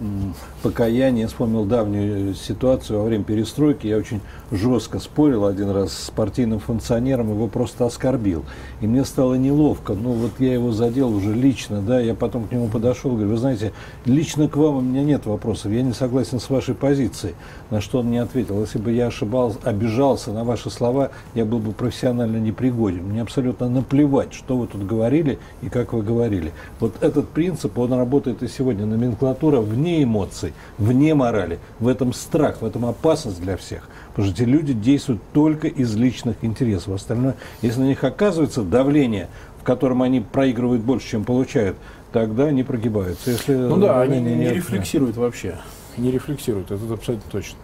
покаянии. Я вспомнил давнюю ситуацию во время перестройки. Я очень жестко спорил один раз с партийным функционером, его просто оскорбил. И мне стало неловко. Ну, вот я его задел уже лично, да, я потом к нему подошел, говорю, вы знаете, лично к вам у меня нет вопросов, я не согласен с вашей позицией. На что он мне ответил, если бы я ошибался, обижался на ваши слова, я был бы профессионально непригоден. Мне абсолютно наплевать, что вы тут говорили и как вы говорили. Вот этот принцип, он работает и сегодня. Номенклатура вне эмоций, вне морали. В этом страх, в этом опасность для всех. Потому что эти люди действуют только из личных интересов. Остальное, если на них оказывается давление, в котором они проигрывают больше, чем получают, тогда они прогибаются. Если
Ну да, они не
нет,
рефлексируют вообще. Не рефлексируют, это абсолютно точно.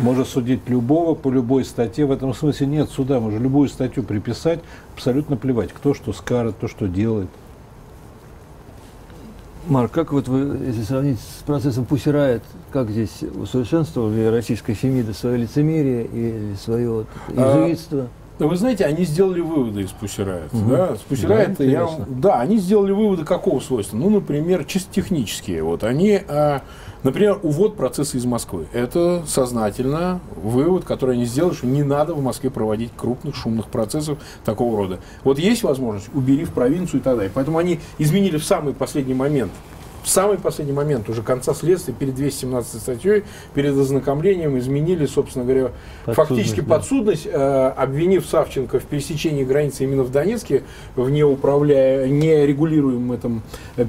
Можно судить любого по любой статье. В этом смысле нет суда. Можно любую статью приписать, абсолютно плевать, кто что скажет, кто что делает.
Марк, как вот вы, если сравнить с процессом Пусирает, как здесь усовершенствовали российская Фемида свое лицемерие и свое вот это
А, вы знаете, они сделали выводы из Пусирайта.
Мгм.
Да, с
Да,
я, да, они сделали выводы какого свойства? Ну, например, чисто технические. Вот они, а, например, увод процесса из Москвы. Это сознательно вывод, который они сделали, что не надо в Москве проводить крупных шумных процессов такого рода. Вот есть возможность, убери в провинцию и так далее. Поэтому они изменили в самый последний момент в самый последний момент уже конца следствия, перед 217 статьей, перед ознакомлением изменили, собственно говоря,
Подсудность,
фактически
да.
подсудность, э, обвинив Савченко в пересечении границы именно в Донецке, в неуправляя, нерегулируемом этом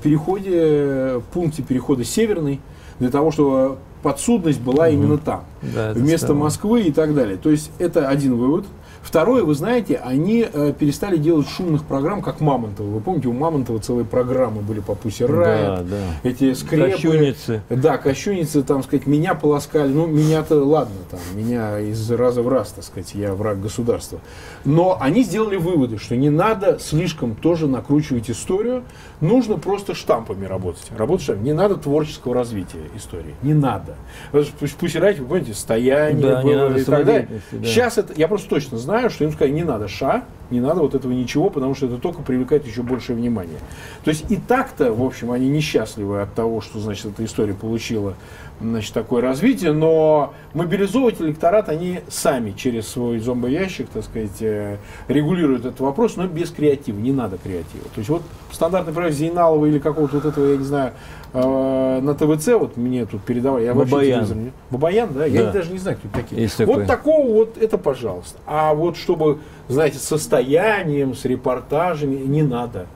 переходе, э, пункте перехода Северный, для того, чтобы подсудность была именно там,
Да,
вместо. Москвы и так далее. То есть это один вывод. Второе, вы знаете, они э, перестали делать шумных программ, как Мамонтова. Вы помните, у Мамонтова целые программы были по Пусси
Да,
Райт,
да.
эти скрепы.
Кощунницы.
Да, кощунницы, там, сказать, меня полоскали. Ну, меня-то, ладно, там, меня из раза в раз, так сказать, я враг государства. Но они сделали выводы, что не надо слишком тоже накручивать историю, нужно просто штампами работать. Работать штампами. Не надо творческого развития истории. Не надо. Пусть, пусть вы помните, стояние
Да,
было и так далее.
да.
Сейчас это, я просто точно знаю, что им сказали, не надо ша, не надо вот этого ничего, потому что это только привлекает еще большее внимание. То есть и так-то, в общем, они несчастливы от того, что, значит, эта история получила значит, такое развитие, но мобилизовывать электорат они сами через свой зомбоящик, так сказать, э, регулируют этот вопрос, но без креатива, не надо креатива. То есть вот стандартный проект Зейналова или какого-то вот этого, я не знаю, э, на ТВЦ, вот мне тут передавали, я
Бабаян.
вообще телевизор Бабаян, да? Я даже не знаю, кто такие.
Есть
вот
такой.
такого вот, это пожалуйста. А вот чтобы, знаете, с состоянием, с репортажами, не надо.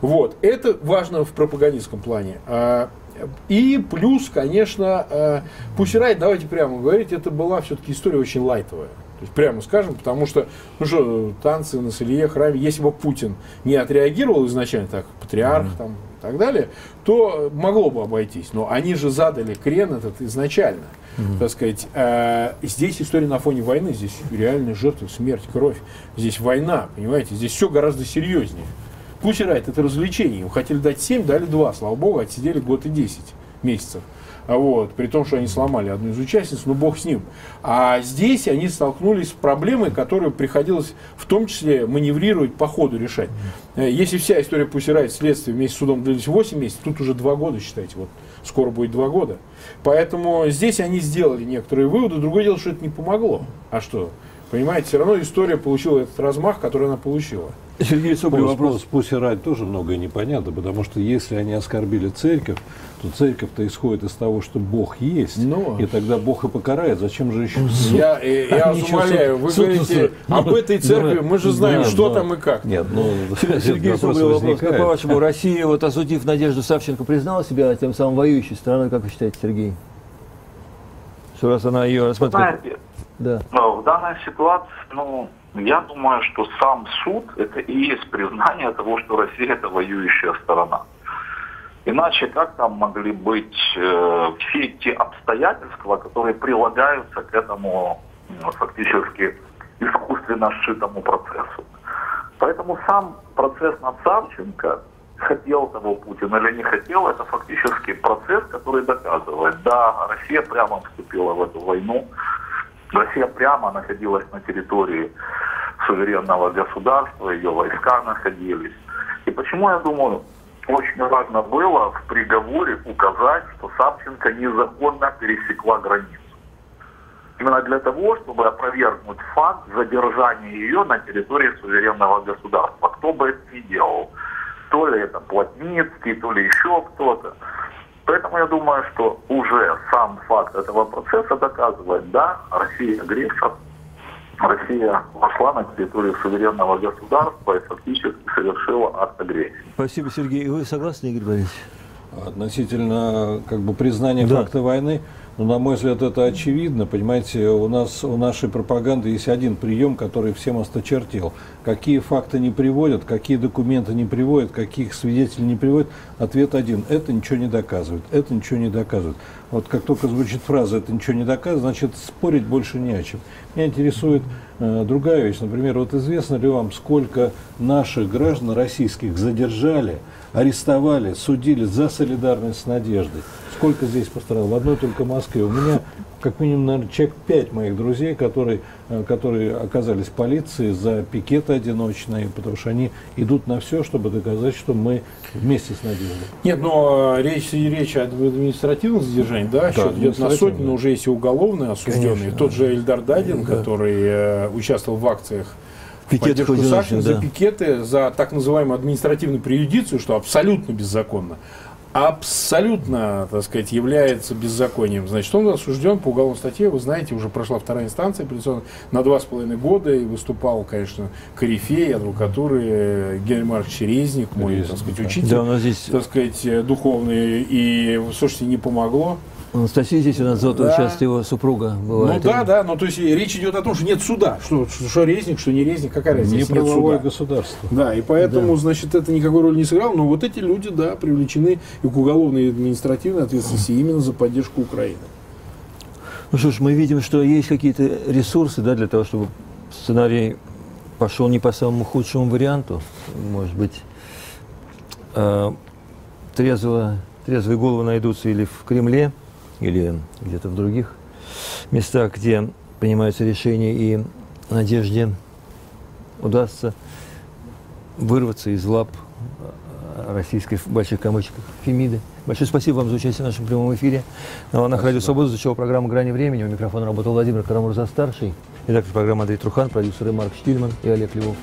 Вот, это важно в пропагандистском плане. А, И плюс, конечно, э, Pussy Riot, давайте прямо говорить, это была все-таки история очень лайтовая. То есть прямо скажем, потому что, ну что, танцы на Салье, храме, если бы Путин не отреагировал изначально так, патриарх там и так далее, то могло бы обойтись. Но они же задали крен этот изначально. Так сказать, Э, здесь история на фоне войны, здесь реальные жертвы, смерть, кровь. Здесь война, понимаете, здесь все гораздо серьезнее. Riot это развлечение. Им хотели дать 7, дали 2, слава богу, отсидели год и 10 месяцев. А Вот, при том, что они сломали одну из участниц, ну бог с ним. А здесь они столкнулись с проблемой, которую приходилось в том числе маневрировать по ходу решать. Э, Если вся история Riot следствие вместе с судом длились 8 месяцев, тут уже 2 года, считайте, вот скоро будет 2 года. Поэтому здесь они сделали некоторые выводы. Другое дело, что это не помогло. А что? Понимаете, все равно история получила этот размах, который она получила.
Сергей Соболев,
Вопрос
вопрос.
с Pussy Riot тоже многое непонятно, потому что если они оскорбили церковь, то церковь-то исходит из того, что Бог есть,
Ну.
и тогда Бог и покарает. Зачем же еще суд?
Я, э, я вас умоляю, вы
суд-
говорите
суд-
об этой церкви, мы же знаем,
Да,
что
да.
там и как.
Нет, ну,
Сергей Соболев, вопрос. Как по-вашему, Россия, вот осудив Надежду Савченко, признала себя тем самым воюющей страной, как вы считаете, Сергей? Что раз она ее рассматривает... Да.
Но в данной ситуации, ну, я думаю, что сам суд это и есть признание того, что Россия это воюющая сторона. Иначе как там могли быть э, все те обстоятельства, которые прилагаются к этому ну, фактически искусственно сшитому процессу. Поэтому сам процесс над Савченко, хотел того Путин или не хотел, это фактически процесс, который доказывает, да, Россия прямо вступила в эту войну, Россия прямо находилась на территории суверенного государства, ее войска находились. И почему, я думаю, очень важно было в приговоре указать, что Савченко незаконно пересекла границу. Именно для того, чтобы опровергнуть факт задержания ее на территории суверенного государства. Кто бы это ни делал. То ли это Плотницкий, то ли еще кто-то. Поэтому я думаю, что уже сам факт этого процесса доказывает, да, Россия агрессор, Россия вошла на территорию суверенного государства и фактически совершила акт агрессии.
Спасибо, Сергей. И вы согласны, Игорь Борисович?
Относительно как бы признания
Да.
факта войны, ну, на мой взгляд, это очевидно. Понимаете, у нас, у нашей пропаганды есть один прием, который всем осточертел. Какие факты не приводят, какие документы не приводят, каких свидетелей не приводят, ответ один. Это ничего не доказывает, это ничего не доказывает. Вот как только звучит фраза «это ничего не доказывает», значит, спорить больше не о чем. Меня интересует э, другая вещь. Например, вот известно ли вам, сколько наших граждан российских задержали, арестовали, судили за солидарность с Надеждой? Сколько здесь пострадало? В одной только Москве. У меня как минимум, наверное, человек пять моих друзей, которые, э, которые оказались в полиции за пикеты одиночные, потому что они идут на все, чтобы доказать, что мы вместе с Надеждой.
Нет, но э, речь, речь о административном задержании, да, счет идет на сотни, но
да.
уже есть и уголовные осужденные.
Конечно,
Тот же Эльдар Дадин, который э, участвовал в акциях поддержку
одиночных,
Сашина, за
да.
пикеты, за так называемую административную преюдицию, что абсолютно беззаконно, абсолютно, так сказать, является беззаконием. Значит, он осужден по уголовной статье, вы знаете, уже прошла вторая инстанция апелляционная, на два с половиной года, и выступал, конечно, корифей адвокатуры Генрий Маркович Резник, мой,
Резник,
так сказать,
да.
учитель
Да, здесь
так сказать, духовные, и, слушайте, не помогло.
Анастасия здесь у нас золотое
Да.
участие его супруга
Ну
бывает.
да, да, ну то есть речь идет о том, что нет суда. Что, что, что резник, что не резник, какая разница,
Не правовое
суда.
государство.
Да, и поэтому, значит, это никакой роли не сыграло, но вот эти люди, да, привлечены и к уголовной и административной ответственности именно за поддержку Украины.
Ну что ж, мы видим, что есть какие-то ресурсы да, для того, чтобы сценарий пошел не по самому худшему варианту. Может быть, э, трезво, трезвые головы найдутся или в Кремле, или где-то в других местах, где принимаются решения, и Надежде удастся вырваться из лап э, российской больших камычках Фемиды. Большое спасибо вам за участие в нашем прямом эфире. На волнах Радио Свобода звучала программа «Грани времени». У микрофона работал Владимир Карамурза-старший. Редактор программы Андрей Трухан, продюсеры Марк Штильман и Олег Львов.